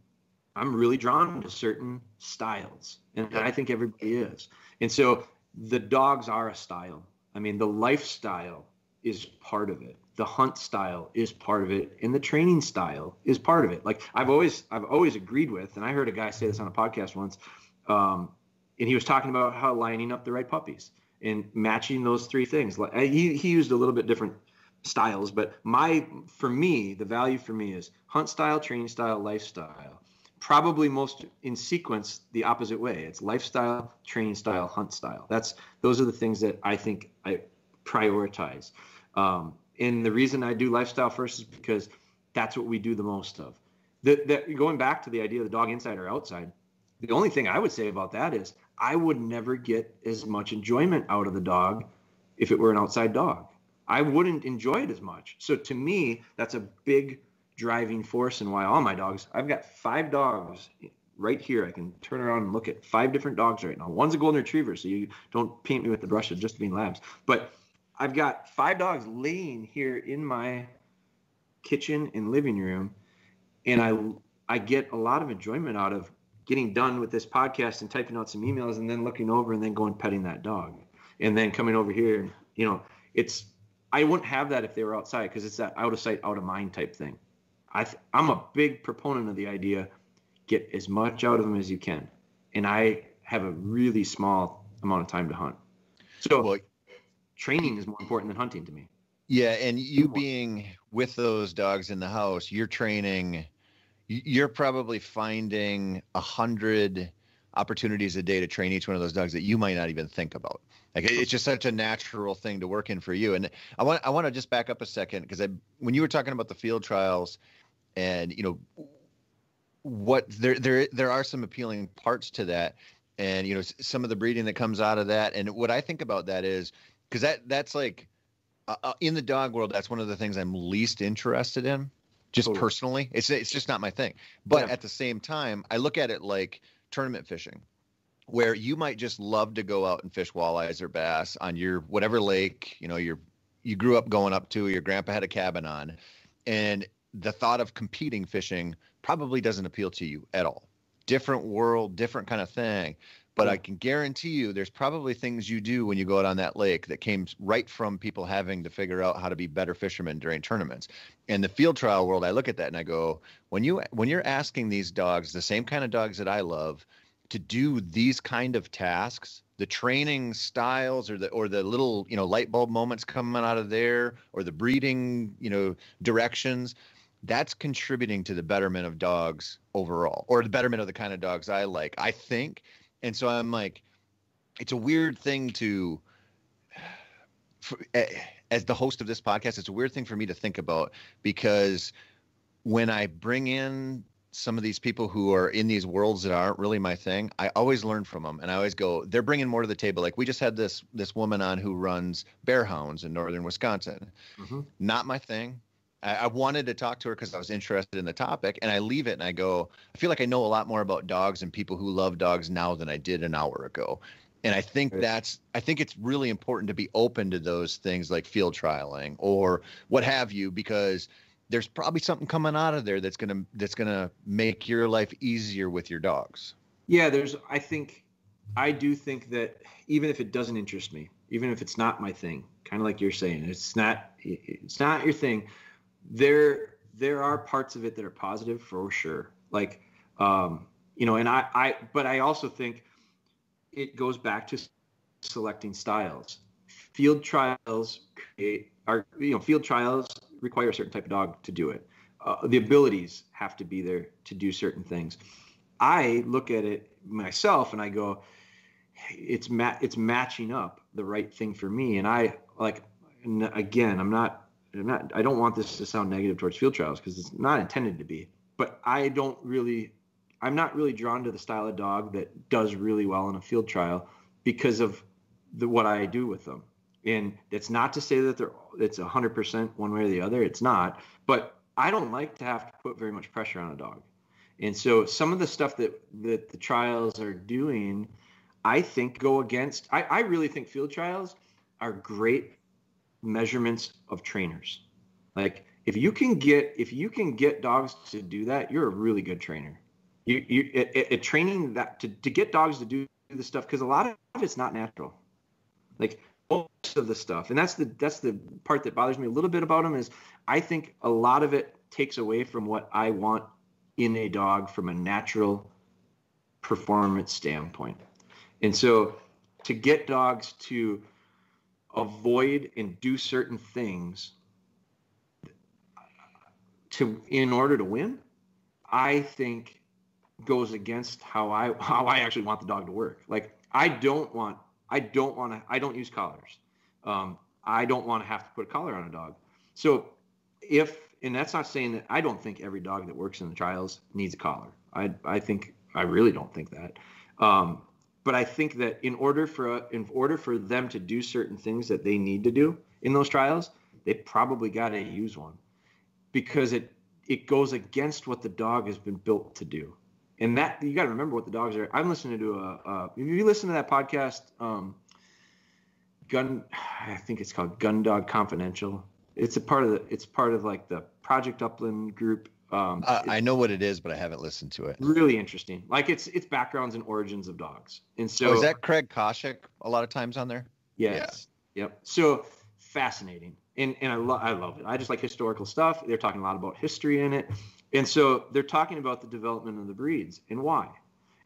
i'm really drawn to certain styles and i think everybody is. And so the dogs are a style. I mean the lifestyle is part of it the hunt style is part of it and the training style is part of it. Like i've always i've always agreed with and i heard a guy say this on a podcast once um, and he was talking about how lining up the right puppies and matching those three things. Like he, he used a little bit different styles but my for me the value for me is hunt style training style lifestyle. Probably most in sequence the opposite way. It's lifestyle training style hunt style. That's those are the things that i think i prioritize. Um, and the reason I do lifestyle first is because that's what we do the most of. The, the, going back to the idea of the dog inside or outside, the only thing I would say about that is I would never get as much enjoyment out of the dog if it were an outside dog. I wouldn't enjoy it as much. So to me, that's a big driving force in why all my dogs, I've got five dogs right here. I can turn around and look at five different dogs right now. One's a golden retriever, so you don't paint me with the brush of just being labs. But I've got five dogs laying here in my kitchen and living room, and I I get a lot of enjoyment out of getting done with this podcast and typing out some emails and then looking over and then going petting that dog and then coming over here and you know it's I wouldn't have that if they were outside because it's that out of sight out of mind type thing. I th- I'm a big proponent of the idea get as much out of them as you can, and I have a really small amount of time to hunt. So well, training is more important than hunting to me. Yeah, and you being with those dogs in the house, you're training. You're probably finding a hundred opportunities a day to train each one of those dogs that you might not even think about. Like it's just such a natural thing to work in for you. And I want I want to just back up a second because I when you were talking about the field trials, and you know what there there there are some appealing parts to that, and you know some of the breeding that comes out of that. And what I think about that is because that that's like uh, uh, in the dog world that's one of the things i'm least interested in just totally. personally it's it's just not my thing but yeah. at the same time i look at it like tournament fishing where you might just love to go out and fish walleyes or bass on your whatever lake you know your you grew up going up to your grandpa had a cabin on and the thought of competing fishing probably doesn't appeal to you at all. Different world, different kind of thing. But I can guarantee you there's probably things you do when you go out on that lake that came right from people having to figure out how to be better fishermen during tournaments. In the field trial world, I look at that and I go, when you when you're asking these dogs, the same kind of dogs that I love, to do these kind of tasks, the training styles or the or the little, you know, light bulb moments coming out of there or the breeding, you know, directions, that's contributing to the betterment of dogs overall or the betterment of the kind of dogs I like. I think and so I'm like, it's a weird thing to, for, as the host of this podcast, it's a weird thing for me to think about because when I bring in some of these people who are in these worlds that aren't really my thing, I always learn from them, and I always go, they're bringing more to the table. Like we just had this this woman on who runs bear hounds in northern Wisconsin. Mm-hmm. Not my thing. I, I wanted to talk to her because I was interested in the topic, and I leave it and I go, I feel like I know a lot more about dogs and people who love dogs now than I did an hour ago. And I think that's I think it's really important to be open to those things like field trialing or what have you, because there's probably something coming out of there that's gonna that's gonna make your life easier with your dogs. Yeah, there's I think I do think that even if it doesn't interest me, even if it's not my thing, kind of like you're saying, it's not it's not your thing there there are parts of it that are positive for sure. Like um, you know, and I I but I also think it goes back to selecting styles. Field trials create are you know field trials require a certain type of dog to do it. Uh, the abilities have to be there to do certain things. I look at it myself and I go, it's ma- it's matching up the right thing for me. And I like, again, I'm not not I don't want this to sound negative towards field trials because it's not intended to be. But I don't really I'm not really drawn to the style of dog that does really well in a field trial because of the what I do with them. And it's not to say that they're it's 100% one way or the other. It's not. But I don't like to have to put very much pressure on a dog. And so some of the stuff that that the trials are doing, I think go against. I, I really think field trials are great measurements of trainers. Like if you can get if you can get dogs to do that, you're a really good trainer. You you it, it, training that to, to get dogs to do the stuff because a lot of it's not natural. Like most of the stuff, and that's the that's the part that bothers me a little bit about them is I think a lot of it takes away from what I want in a dog from a natural performance standpoint. And so to get dogs to avoid and do certain things to in order to win, I think goes against how I how I actually want the dog to work. Like I don't want I don't want to I don't use collars. Um, I don't want to have to put a collar on a dog. So if and that's not saying that I don't think every dog that works in the trials needs a collar. I I think I really don't think that. Um, but I think that in order for in order for them to do certain things that they need to do in those trials, they probably got to use one because it it goes against what the dog has been built to do. And that you got to remember what the dogs are. I'm listening to a, a if you listen to that podcast, um, Gun, I think it's called Gun Dog Confidential. It's a part of the it's part of like the Project Upland group um, uh, I know what it is, but I haven't listened to it. Really interesting. Like it's it's backgrounds and origins of dogs. And so oh, is that Craig Koshyk a lot of times on there? Yes. Yeah. Yep. So fascinating. And and I love I love it. I just like historical stuff. They're talking a lot about history in it. And so they're talking about the development of the breeds and why.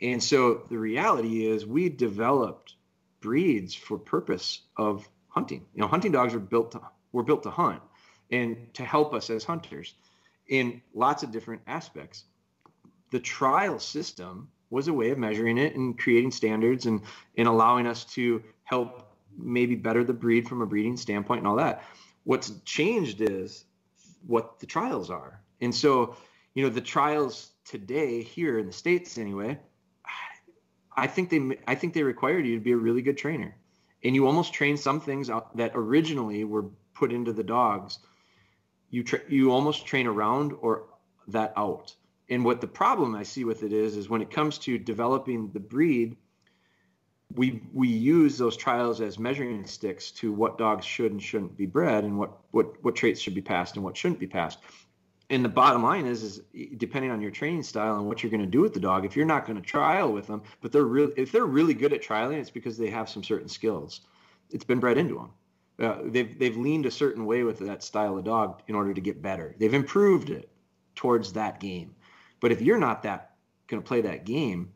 And so the reality is we developed breeds for purpose of hunting. You know, hunting dogs are built to were built to hunt and to help us as hunters in lots of different aspects. The trial system was a way of measuring it and creating standards and, and allowing us to help maybe better the breed from a breeding standpoint and all that. What's changed is what the trials are. And so, you know, the trials today here in the States anyway, I think they I think they required you to be a really good trainer. And you almost train some things out that originally were put into the dogs you tra- you almost train around or that out. And what the problem I see with it is, is when it comes to developing the breed, we we use those trials as measuring sticks to what dogs should and shouldn't be bred, and what what what traits should be passed and what shouldn't be passed. and the bottom line is, is depending on your training style and what you're going to do with the dog, if you're not going to trial with them, but they're really, if they're really good at trialing, it's because they have some certain skills. It's been bred into them. Uh, they've they've leaned a certain way with that style of dog in order to get better. They've improved it towards that game. But if you're not that going to play that game,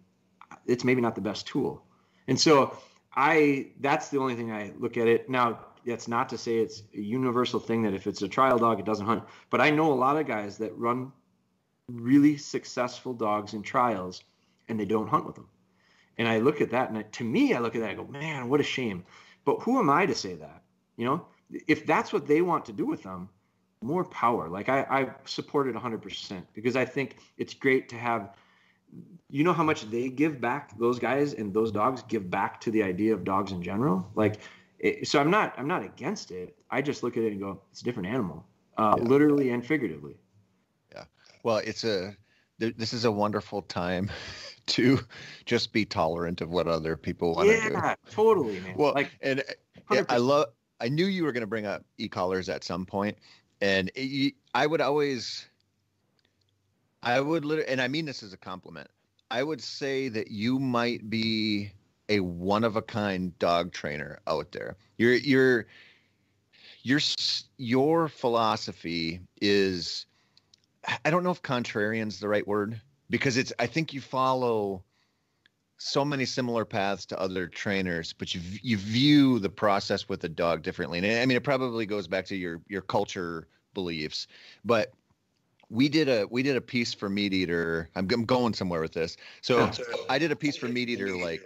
it's maybe not the best tool. And so I that's the only thing I look at it now that's not to say it's a universal thing that if it's a trial dog, it doesn't hunt. But I know a lot of guys that run really successful dogs in trials and they don't hunt with them. And I look at that, and I, to me, I look at that, I go, man, what a shame. But who am I to say that? You know, if that's what they want to do with them, more power. Like I, I support it 100% because I think it's great to have. You know how much they give back, those guys and those dogs give back to the idea of dogs in general. Like it, so I'm not I'm not against it. I just look at it and go, it's a different animal, uh, yeah. literally and figuratively. Yeah. Well, it's a this is a wonderful time to just be tolerant of what other people want yeah, to do. Yeah, totally, man. Well, like, and 100%. I love. I knew you were going to bring up e-collars at some point, and it, I would always, I would, literally, and I mean this as a compliment. I would say that you might be a one of a kind dog trainer out there. Your your your your philosophy is I don't know if contrarian is the right word because it's I think you follow so many similar paths to other trainers, but you you view the process with a dog differently. And I mean, it probably goes back to your your culture beliefs, but we did a we did a piece for MeatEater. I'm, I'm going somewhere with this. So I did a piece for MeatEater like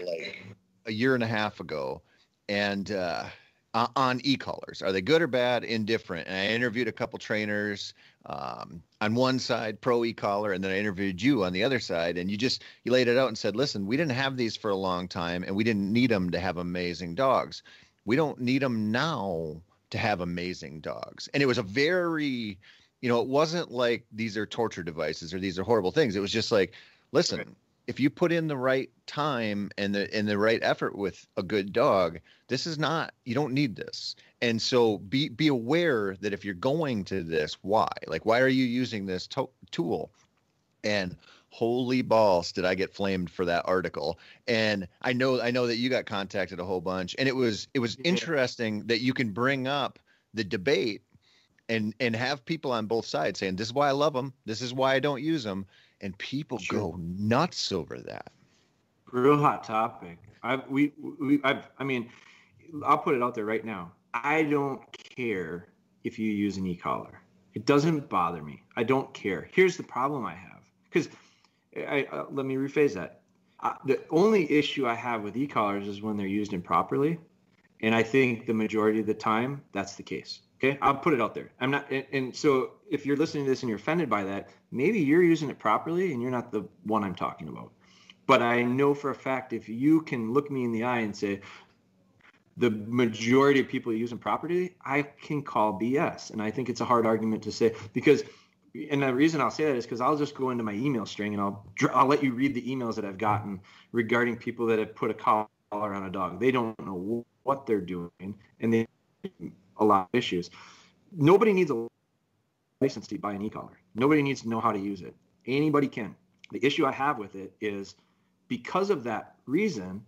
a year and a half ago, and uh, on e-collars. Are they good or bad? Indifferent. And I interviewed a couple trainers um, on one side, pro e-collar, and then I interviewed you on the other side. And you just you laid it out and said, "Listen, we didn't have these for a long time, and we didn't need them to have amazing dogs. We don't need them now." to have amazing dogs. And it was a very you know, it wasn't like these are torture devices or these are horrible things. It was just like, listen. If you put in the right time and the and the right effort with a good dog, this is not you don't need this. And so be be aware that if you're going to this, why? Like why are you using this to- tool? And holy balls did I get flamed for that article. And I know I know that you got contacted a whole bunch and it was it was yeah. interesting that you can bring up the debate and and have people on both sides saying this is why I love them, this is why I don't use them, and people sure. go nuts over that. Real hot topic. I we we I I mean, I'll put it out there right now. I don't care if you use an e-collar. It doesn't bother me. I don't care. Here's the problem I have because I, uh, let me rephrase that. Uh, the only issue I have with e-collars is when they're used improperly, and I think the majority of the time that's the case. Okay, I'll put it out there. I'm not, and, and, so if you're listening to this and you're offended by that, maybe you're using it properly and you're not the one I'm talking about. But I know for a fact if you can look me in the eye and say the majority of people use them properly, I can call BS. And I think it's a hard argument to say because, and the reason I'll say that is because I'll just go into my email string and I'll I'll let you read the emails that I've gotten regarding people that have put a collar on a dog. They don't know what they're doing and they a lot of issues. Nobody needs a license to buy an e-collar. Nobody needs to know how to use it. Anybody can. The issue I have with it is because of that reason,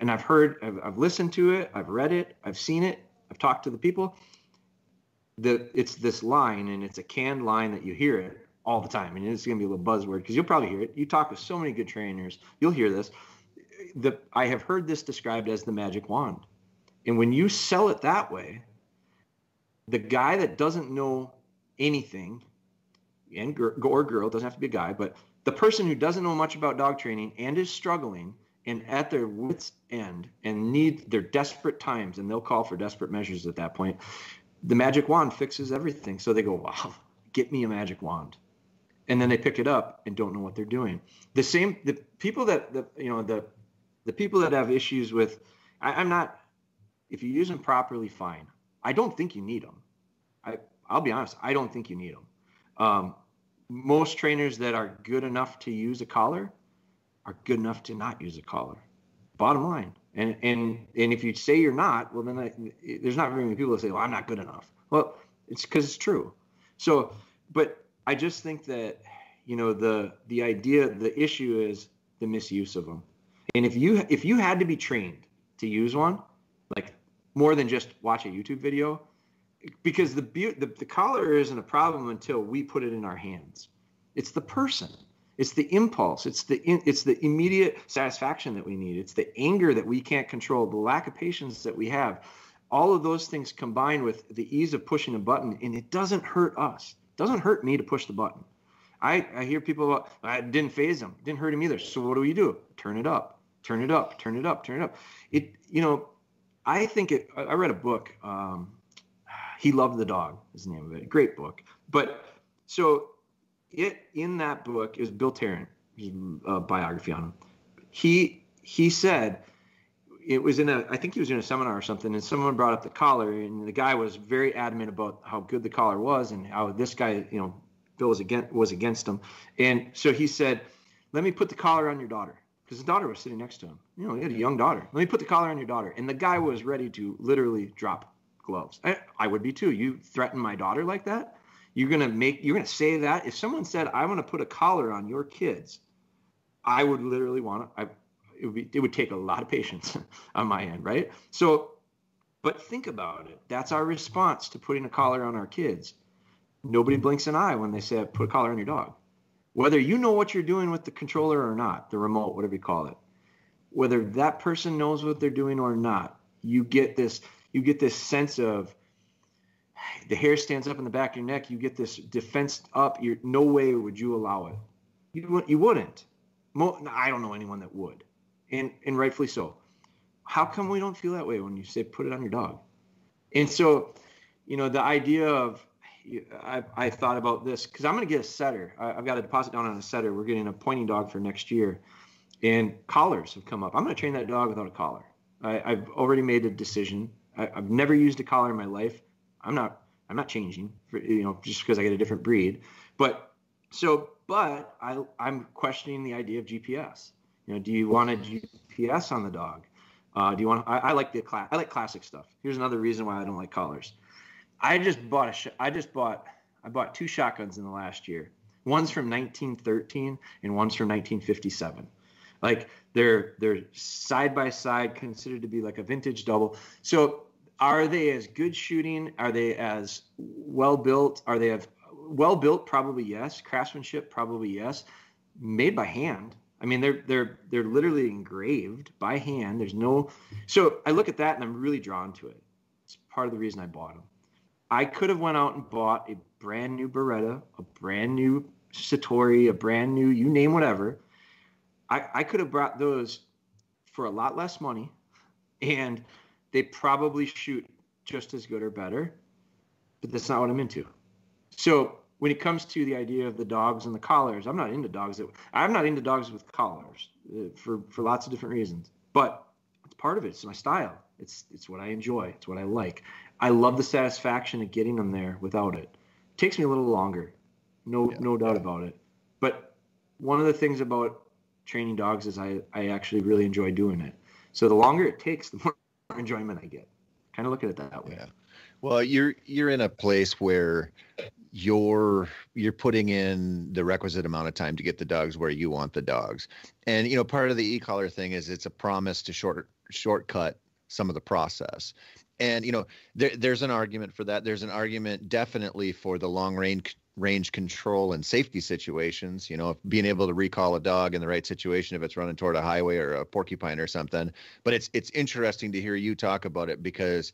and I've heard, I've, I've listened to it, I've read it, I've seen it, I've talked to the people. The it's this line, and it's a canned line that you hear it all the time, and it's going to be a little buzzword because you'll probably hear it. You talk with so many good trainers, you'll hear this. The I have heard this described as the magic wand. And when you sell it that way, the guy that doesn't know anything, and or girl doesn't have to be a guy, but the person who doesn't know much about dog training and is struggling and at their wits end and need their desperate times, and they'll call for desperate measures at that point. The magic wand fixes everything. So they go, wow, get me a magic wand. And then they pick it up and don't know what they're doing. The same, the people that, the, you know, the, the people that have issues with, I, I'm not, if you use them properly, fine. I don't think you need them. I, I'll be honest, I don't think you need them. Um, most trainers that are good enough to use a collar are good enough to not use a collar. Bottom line. And and and if you say you're not, well then I, there's not very many people that say, "Well, I'm not good enough." Well, it's because it's true. So but I just think that you know the the idea the issue is the misuse of them. And if you if you had to be trained to use one, like more than just watch a YouTube video, because the the, the collar isn't a problem until we put it in our hands. It's the person. It's the impulse. It's the it's the immediate satisfaction that we need. It's the anger that we can't control. The lack of patience that we have. All of those things combined with the ease of pushing a button, and it doesn't hurt us. It doesn't hurt me to push the button. I, I hear people about, I didn't faze them, didn't hurt him either. So what do we do? Turn it up, turn it up, turn it up, turn it up. It you know, I think it. I read a book. Um, he loved the dog is the name of it. Great book. But so it in that book is Bill Tarrant, a biography on him. He he said it was in a I think he was in a seminar or something, and someone brought up the collar, and the guy was very adamant about how good the collar was and how this guy, you know, Bill was against was against him, and so he said, "Let me put the collar on your daughter." Because his daughter was sitting next to him. You know, he had a young daughter. Let me put the collar on your daughter. And the guy was ready to literally drop gloves. I, I would be too. You threaten my daughter like that? You're gonna make you're gonna say that if someone said I want to put a collar on your kids, I would literally want to. I it would be it would take a lot of patience on my end, right? So, but think about it. That's our response to putting a collar on our kids. Nobody blinks an eye when they say put a collar on your dog. Whether you know what you're doing with the controller or not, the remote, whatever you call it, whether that person knows what they're doing or not, you get this you get this sense of the hair stands up in the back of your neck. You get this defense up. You're no way would you allow it. You you wouldn't. I don't know anyone that would, and and rightfully so. How come we don't feel that way when you say put it on your dog? And so, you know, the idea of I, I thought about this because I'm going to get a setter. I, have got a deposit down on a setter. We're getting a pointing dog for next year, and collars have come up. I'm going to train that dog without a collar. I, have already made a decision. I, have never used a collar in my life. I'm not I'm not changing for you know just because I get a different breed. But so but I I'm questioning the idea of GPS. You know, do you want a GPS on the dog? Uh, do you want? I, I like the class. I like classic stuff. Here's another reason why I don't like collars. I just bought a. Sh- I just bought. I bought two shotguns in the last year. One's from 1913 and one's from 1957. Like they're they're side by side, considered to be like a vintage double. So are they as good shooting? Are they as well built? Are they have well built? Probably yes. Craftsmanship, probably yes. Made by hand. I mean, they're they're they're literally engraved by hand. There's no. So I look at that and I'm really drawn to it. It's part of the reason I bought them. I could have went out and bought a brand new Beretta, a brand new Satori, a brand new you name whatever. I, I could have brought those for a lot less money, and they probably shoot just as good or better, but that's not what I'm into. So when it comes to the idea of the dogs and the collars, I'm not into dogs. That, I'm not into dogs with collars uh, for for lots of different reasons. But it's part of it. It's my style. It's it's what I enjoy. It's what I like. I love the satisfaction of getting them there without it. it takes me a little longer, no yeah. no doubt about it. But one of the things about training dogs is I I actually really enjoy doing it. So the longer it takes, the more enjoyment I get. Kind of look at it that way. Yeah. Well, you're you're in a place where you're you're putting in the requisite amount of time to get the dogs where you want the dogs. And you know, part of the e-collar thing is it's a promise to short shortcut some of the process. And you know, there, there's an argument for that. There's an argument definitely for the long range range control and safety situations. You know, being able to recall a dog in the right situation if it's running toward a highway or a porcupine or something. But it's it's interesting to hear you talk about it because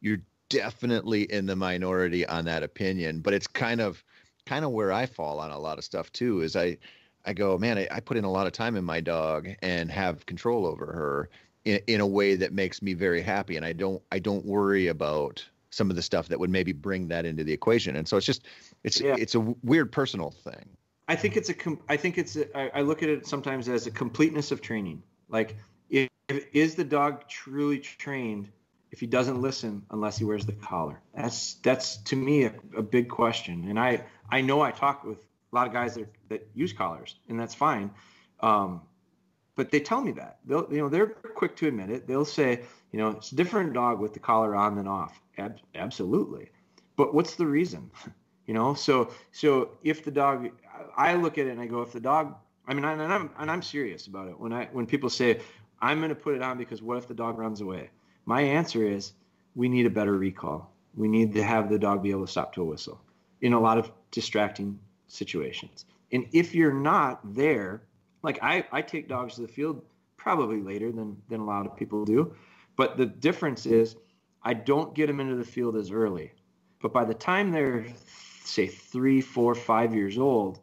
you're definitely in the minority on that opinion. But it's kind of kind of where I fall on a lot of stuff too. Is I I go, man, I, I put in a lot of time in my dog and have control over her in, in a way that makes me very happy, and I don't I don't worry about some of the stuff that would maybe bring that into the equation. And so it's just it's yeah. it's a weird personal thing. I think it's a com- I think it's a, I, I look at it sometimes as a completeness of training. Like if, if is the dog truly trained if he doesn't listen unless he wears the collar? That's that's to me a, a big question. And I I know I talk with a lot of guys that that use collars, and that's fine. Um, but they tell me that they'll you know they're quick to admit it. They'll say you know it's a different dog with the collar on than off. Ab- absolutely, but what's the reason? You know, so so if the dog, I look at it and I go, if the dog, I mean, and I'm and I'm serious about it. When I when people say I'm going to put it on because what if the dog runs away? My answer is we need a better recall. We need to have the dog be able to stop to a whistle in a lot of distracting situations. And if you're not there, like I, I take dogs to the field probably later than than a lot of people do, but the difference is I don't get them into the field as early. But by the time they're say three, four, five years old,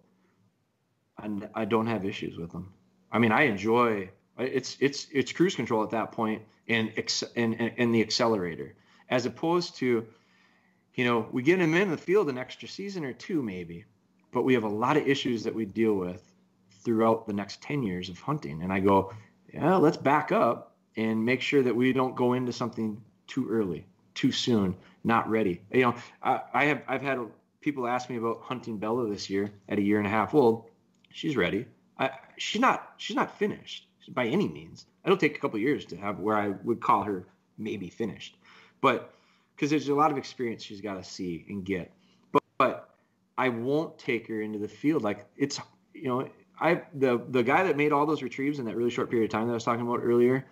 and I don't have issues with them. I mean, I enjoy it's it's it's cruise control at that point and and and the accelerator as opposed to you know we get them in the field an extra season or two maybe but we have a lot of issues that we deal with throughout the next 10 years of hunting. And i go yeah let's back up and make sure that we don't go into something too early too soon not ready. You know i, I have i've had people ask me about hunting bella this year at a year and a half. Old she's ready. I, she's not she's not finished by any means. It'll take a couple years to have where I would call her maybe finished, but because there's a lot of experience she's got to see and get. But, but I won't take her into the field. Like it's you know I the the guy that made all those retrieves in that really short period of time that I was talking about earlier.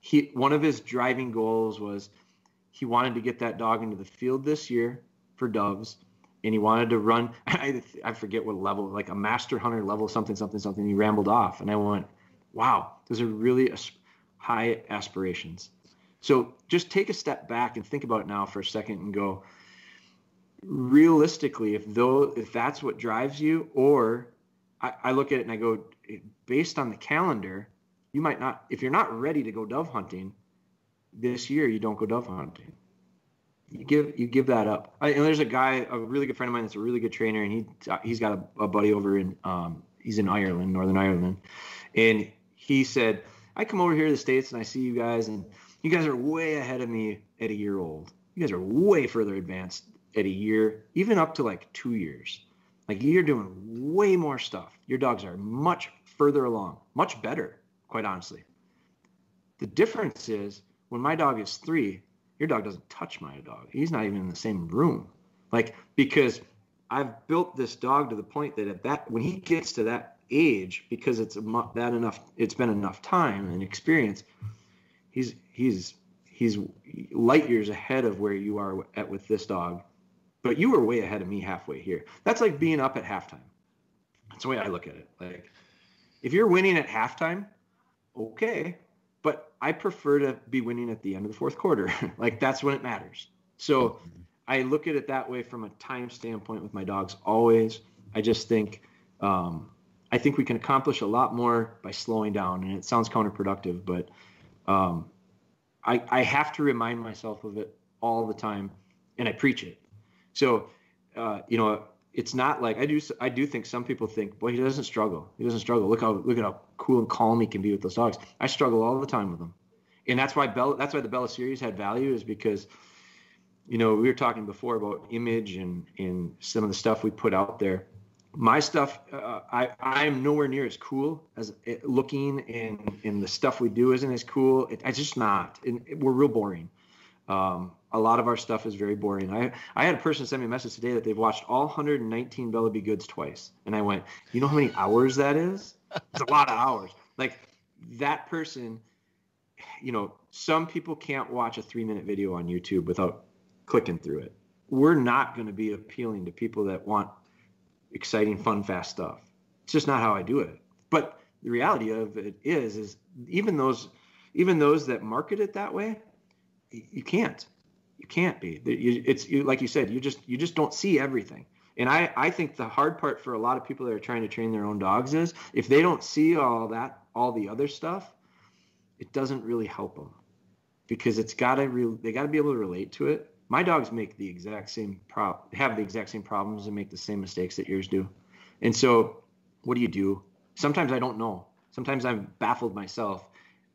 He one of his driving goals was he wanted to get that dog into the field this year for doves and he wanted to run I, I forget what level like a master hunter level something something something he rambled off and i went wow, those are really high aspirations. So just take a step back and think about it now for a second and go, realistically, if though if that's what drives you, or I, I look at it and I go, based on the calendar, you might not if you're not ready to go dove hunting this year, you don't go dove hunting. You give you give that up. I, and there's a guy, a really good friend of mine, that's a really good trainer, and he he's got a, a buddy over in um, he's in Ireland, Northern Ireland, and he said, I come over here to the States and I see you guys, and you guys are way ahead of me at a year old. You guys are way further advanced at a year, even up to like two years. Like you're doing way more stuff. Your dogs are much further along, much better, quite honestly. The difference is when my dog is three, your dog doesn't touch my dog. He's not even in the same room. Like, because I've built this dog to the point that at that, when he gets to that age because it's that enough it's been enough time and experience he's he's he's light years ahead of where you are at with this dog but you were way ahead of me halfway here. That's like being up at halftime. That's the way i look at it. Like if you're winning at halftime okay but i prefer to be winning at the end of the fourth quarter. Like that's when it matters. So i look at it that way from a time standpoint with my dogs always. I just think um, I think we can accomplish a lot more by slowing down. And it sounds counterproductive, but um, I, I have to remind myself of it all the time, and I preach it. So, uh, you know, it's not like I do. I do think some people think, boy, he doesn't struggle. He doesn't struggle. Look how look at how cool and calm he can be with those dogs. I struggle all the time with them, and that's why Bella. That's why the Bella series had value is because, you know, we were talking before about image and and some of the stuff we put out there my stuff uh, i i'm nowhere near as cool as it, looking and and the stuff we do isn't as cool it, it's just not it, we're real boring um, a lot of our stuff is very boring. I i had a person send me a message today that they've watched all 119 bella be goods twice. And i went you know how many hours that is? It's a lot of hours. Like that person you know some people can't watch a three minute video on youtube without clicking through it. We're not going to be appealing to people that want exciting, fun, fast stuff. It's just not how I do it. But the reality of it is, is even those, even those that market it that way, you can't, you can't be. It's you, like you said, you just, you just don't see everything. And I, I think the hard part for a lot of people that are trying to train their own dogs is if they don't see all that, all the other stuff, it doesn't really help them because it's got to re- they got to be able to relate to it my dogs make the exact same pro have the exact same problems and make the same mistakes that yours do. And so what do you do? Sometimes I don't know. Sometimes I'm baffled myself.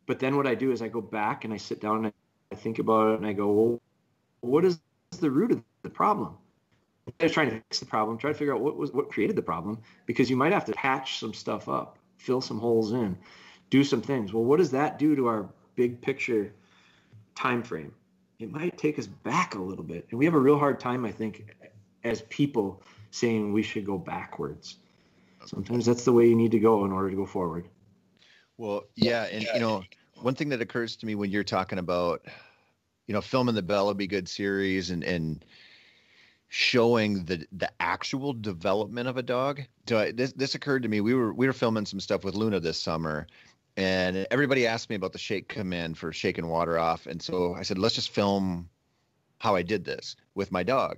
But then what I do is I go back and I sit down and I think about it and I go, well, what is the root of the problem? Instead of trying to fix the problem, try to figure out what was what created the problem because you might have to patch some stuff up, fill some holes in, do some things. Well, what does that do to our big picture time frame? it might take us back a little bit. And we have a real hard time, I think, as people saying we should go backwards. Sometimes that's the way you need to go in order to go forward. Well, yeah, and you know, one thing that occurs to me when you're talking about, you know, filming the Bella Be Good series and and showing the the actual development of a dog. So I, this this occurred to me. We were we were filming some stuff with Luna this summer, and everybody asked me about the shake command for shaking water off, and so I said, let's just film how I did this with my dog.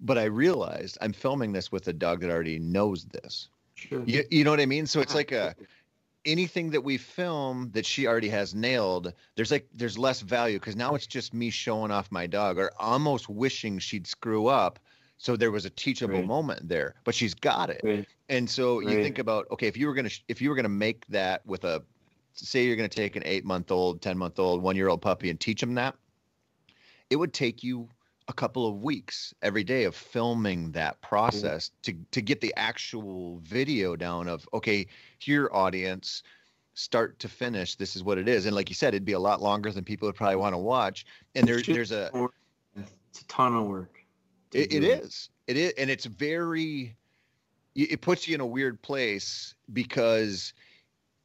But I realized I'm filming this with a dog that already knows this. Sure. You, you know what I mean? So it's ah, like a anything that we film that she already has nailed, there's like there's less value because now it's just me showing off my dog or almost wishing she'd screw up. So there was a teachable right. moment there, but she's got it. Right. And so right. you think about okay, if you were gonna if you were gonna make that with a say you're gonna take an eight month old, ten month old, one year old puppy and teach them that, it would take you a couple of weeks every day of filming that process to to get the actual video down of okay here audience start to finish this is what it is. And like you said it'd be a lot longer than people would probably want to watch. And there, there's a it's a ton of work it, it is. It is and it's very it puts you in a weird place because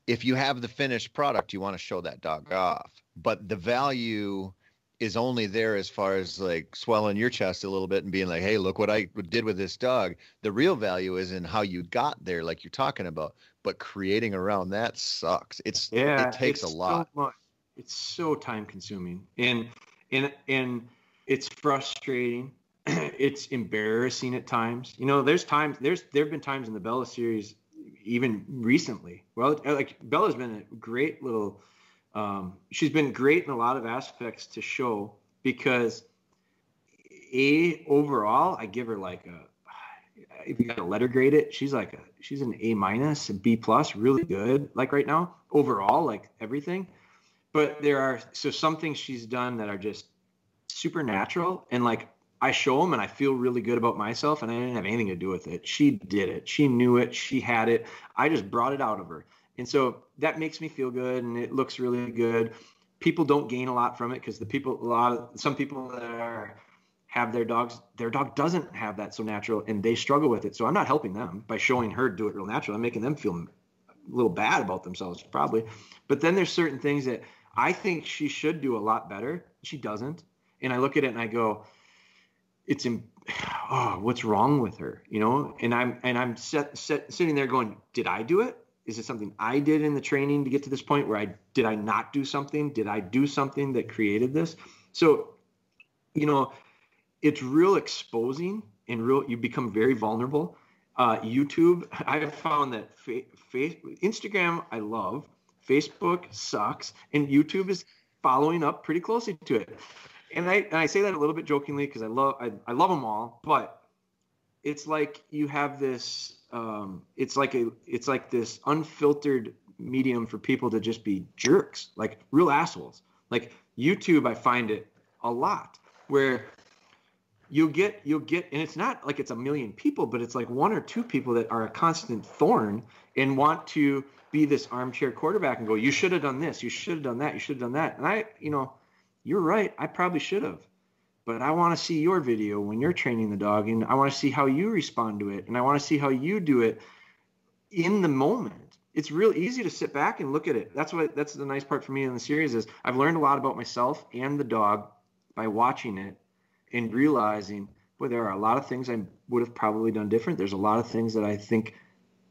if you have the finished product you want to show that dog mm-hmm. off. But the value is only there as far as like swelling your chest a little bit and being like, hey, look what I did with this dog. The real value is in how you got there, like you're talking about. But creating around that sucks. It's yeah, it takes a lot. So it's so time consuming and and and it's frustrating. it's embarrassing at times. You know, there's times there's there have been times in the Bella series, even recently. Well, like Bella's been a great little um, she's been great in a lot of aspects to show because a overall I give her like a if you got to letter grade it she's like a she's an A minus B plus really good like right now overall like everything but there are so some things she's done that are just supernatural and like I show them and I feel really good about myself and I didn't have anything to do with it. She did it. She knew it. She had it. I just brought it out of her. And so that makes me feel good and it looks really good. People don't gain a lot from it because the people, a lot of some people that are, have their dogs, their dog doesn't have that so natural and they struggle with it. So I'm not helping them by showing her do it real natural. I'm making them feel a little bad about themselves, probably. But then there's certain things that I think she should do a lot better. She doesn't. And I look at it and I go, it's in, oh, what's wrong with her? You know? And I'm, and I'm set, set, sitting there going, did I do it? Is it something I did in the training to get to this point where I did I not do something? Did I do something that created this? So, you know, it's real exposing and real you become very vulnerable. Uh, YouTube, I have found that fa- Instagram I love, Facebook sucks, and YouTube is following up pretty closely to it. And I and I say that a little bit jokingly because I love I, I love them all, but it's like you have this um, it's like a it's like this unfiltered medium for people to just be jerks, like real assholes. Like YouTube, I find it a lot where you'll get you'll get and it's not like it's a million people but it's like one or two people that are a constant thorn and want to be this armchair quarterback and go you should have done this. You should have done that. You should have done that. And i you know you're right. I probably should have but I want to see your video when you're training the dog and I want to see how you respond to it and I want to see how you do it in the moment. It's real easy to sit back and look at it. That's what that's the nice part for me in the series is I've learned a lot about myself and the dog by watching it and realizing boy there are a lot of things I would have probably done different. There's a lot of things that I think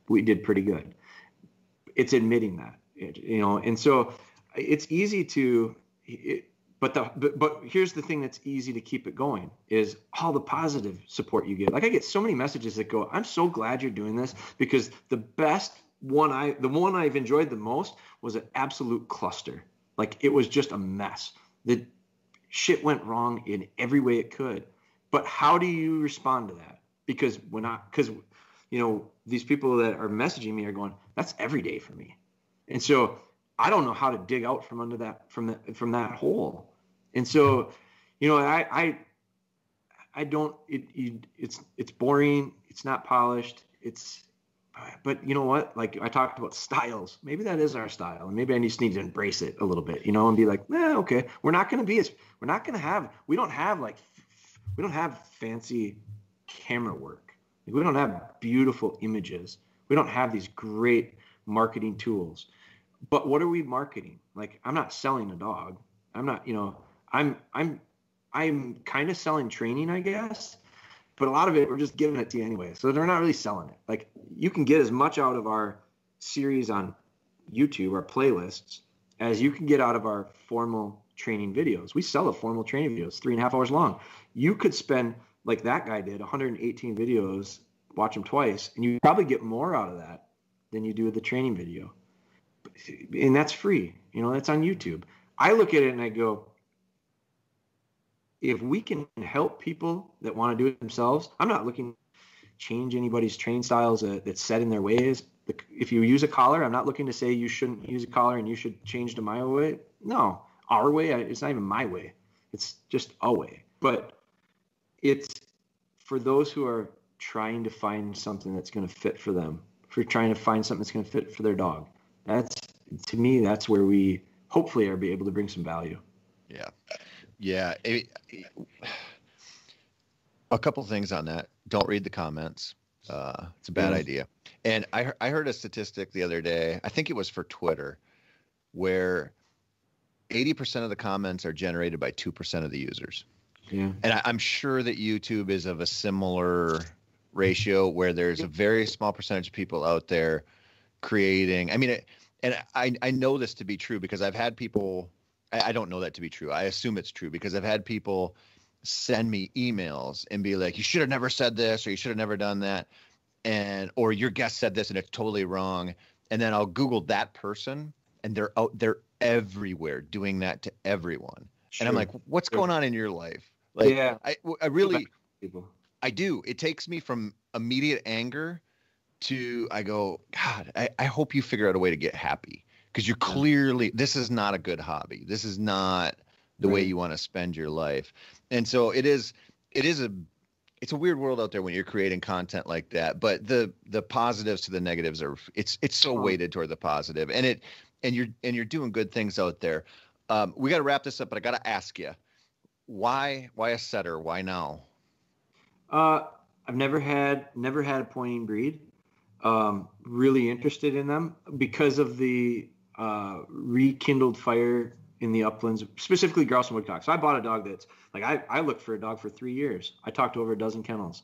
we did pretty good. It's admitting that, you know, and so it's easy to it, but the but, but here's the thing that's easy to keep it going is all the positive support you get. Like i get so many messages that go i'm so glad you're doing this because the best one i the one i've enjoyed the most was an absolute cluster. Like it was just a mess. The shit went wrong in every way it could. But how do you respond to that? Because when i because you know these people that are messaging me are going that's every day for me. And so I don't know how to dig out from under that from the from that hole. And so, you know, I I I don't it, it it's it's boring, it's not polished, it's but you know what? Like I talked about styles. Maybe that is our style, and maybe I just need to embrace it a little bit, you know, and be like, eh, okay, we're not going to be as we're not going to have we don't have like we don't have fancy camera work. Like we don't have beautiful images. We don't have these great marketing tools. But what are we marketing? Like I'm not selling a dog. I'm not, you know, I'm I'm I'm kind of selling training, I guess. But a lot of it we're just giving it to you anyway. So they're not really selling it. Like you can get as much out of our series on YouTube, our playlists, as you can get out of our formal training videos. We sell a formal training videos, three and a half hours long. You could spend like that guy did 118 videos, watch them twice, and you probably get more out of that than you do with the training video. And that's free. You know, that's on YouTube. I look at it and I go, if we can help people that want to do it themselves, I'm not looking to change anybody's train styles that's set in their ways. If you use a collar, I'm not looking to say you shouldn't use a collar and you should change to my way. No, our way. It's not even my way. It's just a way. But it's for those who are trying to find something that's going to fit for them, for trying to find something that's going to fit for their dog. That's to me, that's where we hopefully are be able to bring some value. Yeah, yeah. It, it, a couple things on that. Don't read the comments. Uh, it's a bad idea. And I I heard a statistic the other day. I think it was for Twitter, where 80% of the comments are generated by 2% of the users. Yeah. And I, am sure that YouTube is of a similar ratio where there's a very small percentage of people out there creating. I mean, it, and I, I know this to be true because I've had people, I, I don't know that to be true. I assume it's true because I've had people send me emails and be like, you should have never said this or you should have never done that. And, or your guest said this and it's totally wrong. And then I'll Google that person and they're out, they're everywhere doing that to everyone. Sure. And I'm like, what's going on in your life? Like, yeah, I, I really, people. I do. It takes me from immediate anger to I go, God, I, I hope you figure out a way to get happy because you're clearly this is not a good hobby. This is not the right. way you want to spend your life. And so it is. It is a. It's a weird world out there when you're creating content like that. But the the positives to the negatives are it's it's so weighted toward the positive, and it and you're and you're doing good things out there. Um, we got to wrap this up, but I got to ask you why why a setter? Why now? Uh, I've never had never had a pointing breed. Um, really interested in them because of the uh, rekindled fire in the uplands, specifically grouse and woodcock. So I bought a dog that's like I, I looked for a dog for three years. I talked to over a dozen kennels.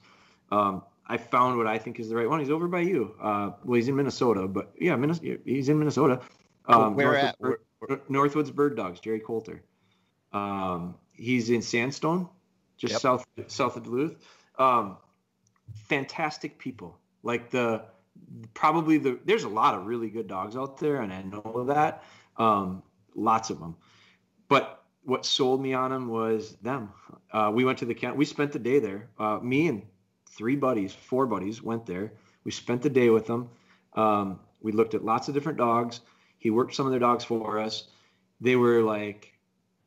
Um, I found what I think is the right one. He's over by you. Uh, well, he's in Minnesota, but yeah, Minnesota, he's in Minnesota. Um, where Northwoods at? Bird, Northwoods Bird Dogs, Jerry Coulter. Um, He's in Sandstone, just yep. south south of Duluth. Um, fantastic people. Like the probably the there's a lot of really good dogs out there, and I know that. Um, lots of them. But what sold me on them was them. Uh, we went to the camp. We spent the day there. Uh, me and three buddies, four buddies, went there. We spent the day with them. Um, we looked at lots of different dogs. He worked some of their dogs for us. They were like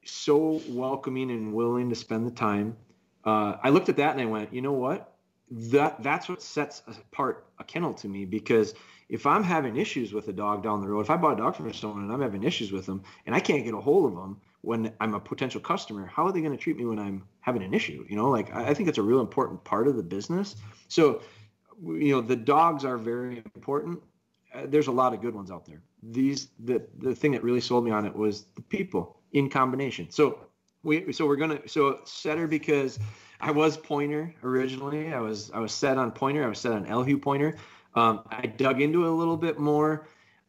so welcoming and willing to spend the time. Uh, I looked at that and I went, you know what? That that's what sets apart a kennel to me because if I'm having issues with a dog down the road, if I bought a dog from someone and I'm having issues with them and I can't get a hold of them when I'm a potential customer, how are they going to treat me when I'm having an issue? You know, like I, think it's a real important part of the business. So, you know, the dogs are very important. Uh, there's a lot of good ones out there. These the the thing that really sold me on it was the people in combination. So we so we're gonna so setter because I was pointer originally. I was I was set on pointer. I was set on Elhew pointer. Um, I dug into it a little bit more.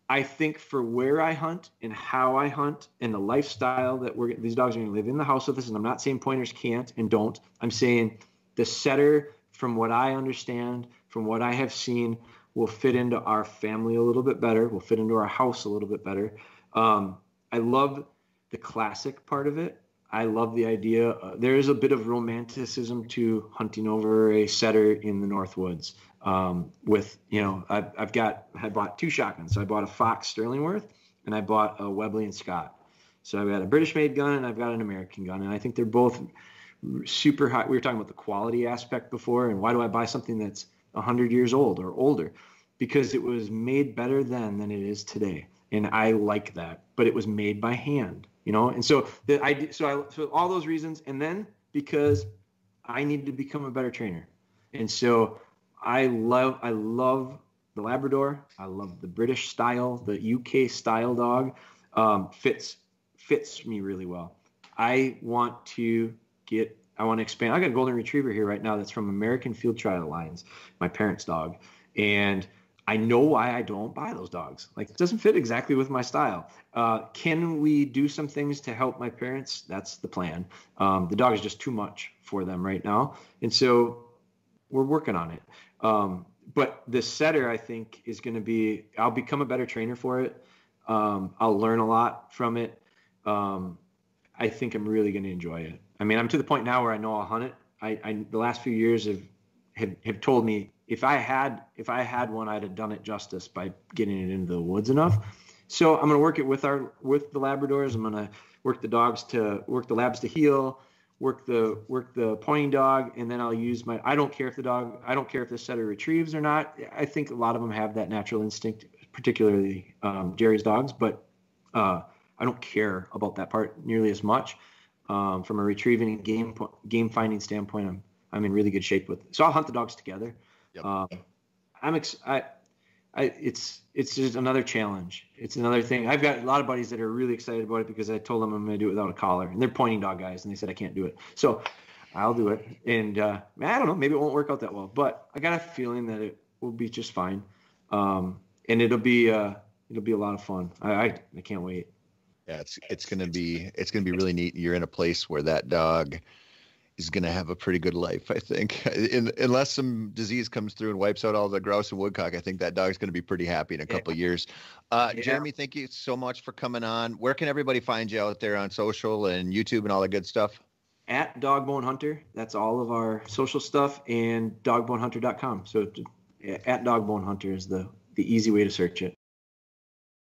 I think for where I hunt and how I hunt and the lifestyle that we're these dogs are going to live in the house with us. And I'm not saying pointers can't and don't. I'm saying the setter, from what I understand, from what I have seen, will fit into our family a little bit better. Will fit into our house a little bit better. Um, I love the classic part of it. I love the idea. Uh, there is a bit of romanticism to hunting over a setter in the Northwoods. Um, with you know, I've, I've got I bought two shotguns. So I bought a Fox Sterlingworth and I bought a Webley and Scott. So I've got a British-made gun and I've got an American gun, and I think they're both super high. We were talking about the quality aspect before, and why do I buy something that's 100 years old or older? Because it was made better then than it is today, and I like that. But it was made by hand you know and so the i so i so all those reasons and then because i needed to become a better trainer And so I love I love the Labrador. I love the British style, the UK style dog. Um, fits fits me really well. I want to get I want to expand. I got a golden retriever here right now that's from American Field Trial Alliance, my parents' dog, and I know why I don't buy those dogs. Like it doesn't fit exactly with my style. Uh, can we do some things to help my parents? That's the plan. Um, the dog is just too much for them right now, and so we're working on it. Um, but the setter, I think, is going to be. I'll become a better trainer for it. Um, I'll learn a lot from it. Um, I think I'm really going to enjoy it. I mean, I'm to the point now where I know I'll hunt it. I, I the last few years have, have have told me if I had if I had one, I'd have done it justice by getting it into the woods enough. So I'm going to work it with our with the Labradors. I'm going to work the dogs to work the labs to heel, work the work the pointing dog, and then I'll use my. I don't care if the dog. I don't care if the setter retrieves or not. I think a lot of them have that natural instinct, particularly um, Jerry's dogs, but uh, I don't care about that part nearly as much. Um, from a retrieving game game finding standpoint, I'm I'm in really good shape with. It. So I'll hunt the dogs together. Yep. Um, I'm ex- I, I, it's it's just another challenge. It's another thing. I've got a lot of buddies that are really excited about it because I told them I'm going to do it without a collar, and they're pointing dog guys, and they said I can't do it. So I'll do it, and uh, I don't know, maybe it won't work out that well, but I got a feeling that it will be just fine, um, and it'll be uh, it'll be a lot of fun. I I, I can't wait. Yeah, it's it's gonna be it's gonna be really neat. You're in a place where that dog is going to have a pretty good life, I think. In, unless some disease comes through and wipes out all the grouse and woodcock, I think that dog's going to be pretty happy in a couple yeah. years. Uh, yeah. Jeremy, thank you so much for coming on. Where can everybody find you out there on social and YouTube and all the good stuff? At Dogbone Hunter. That's all of our social stuff and dogbonehunter.com. So at Dogbone Hunter is the, the easy way to search it.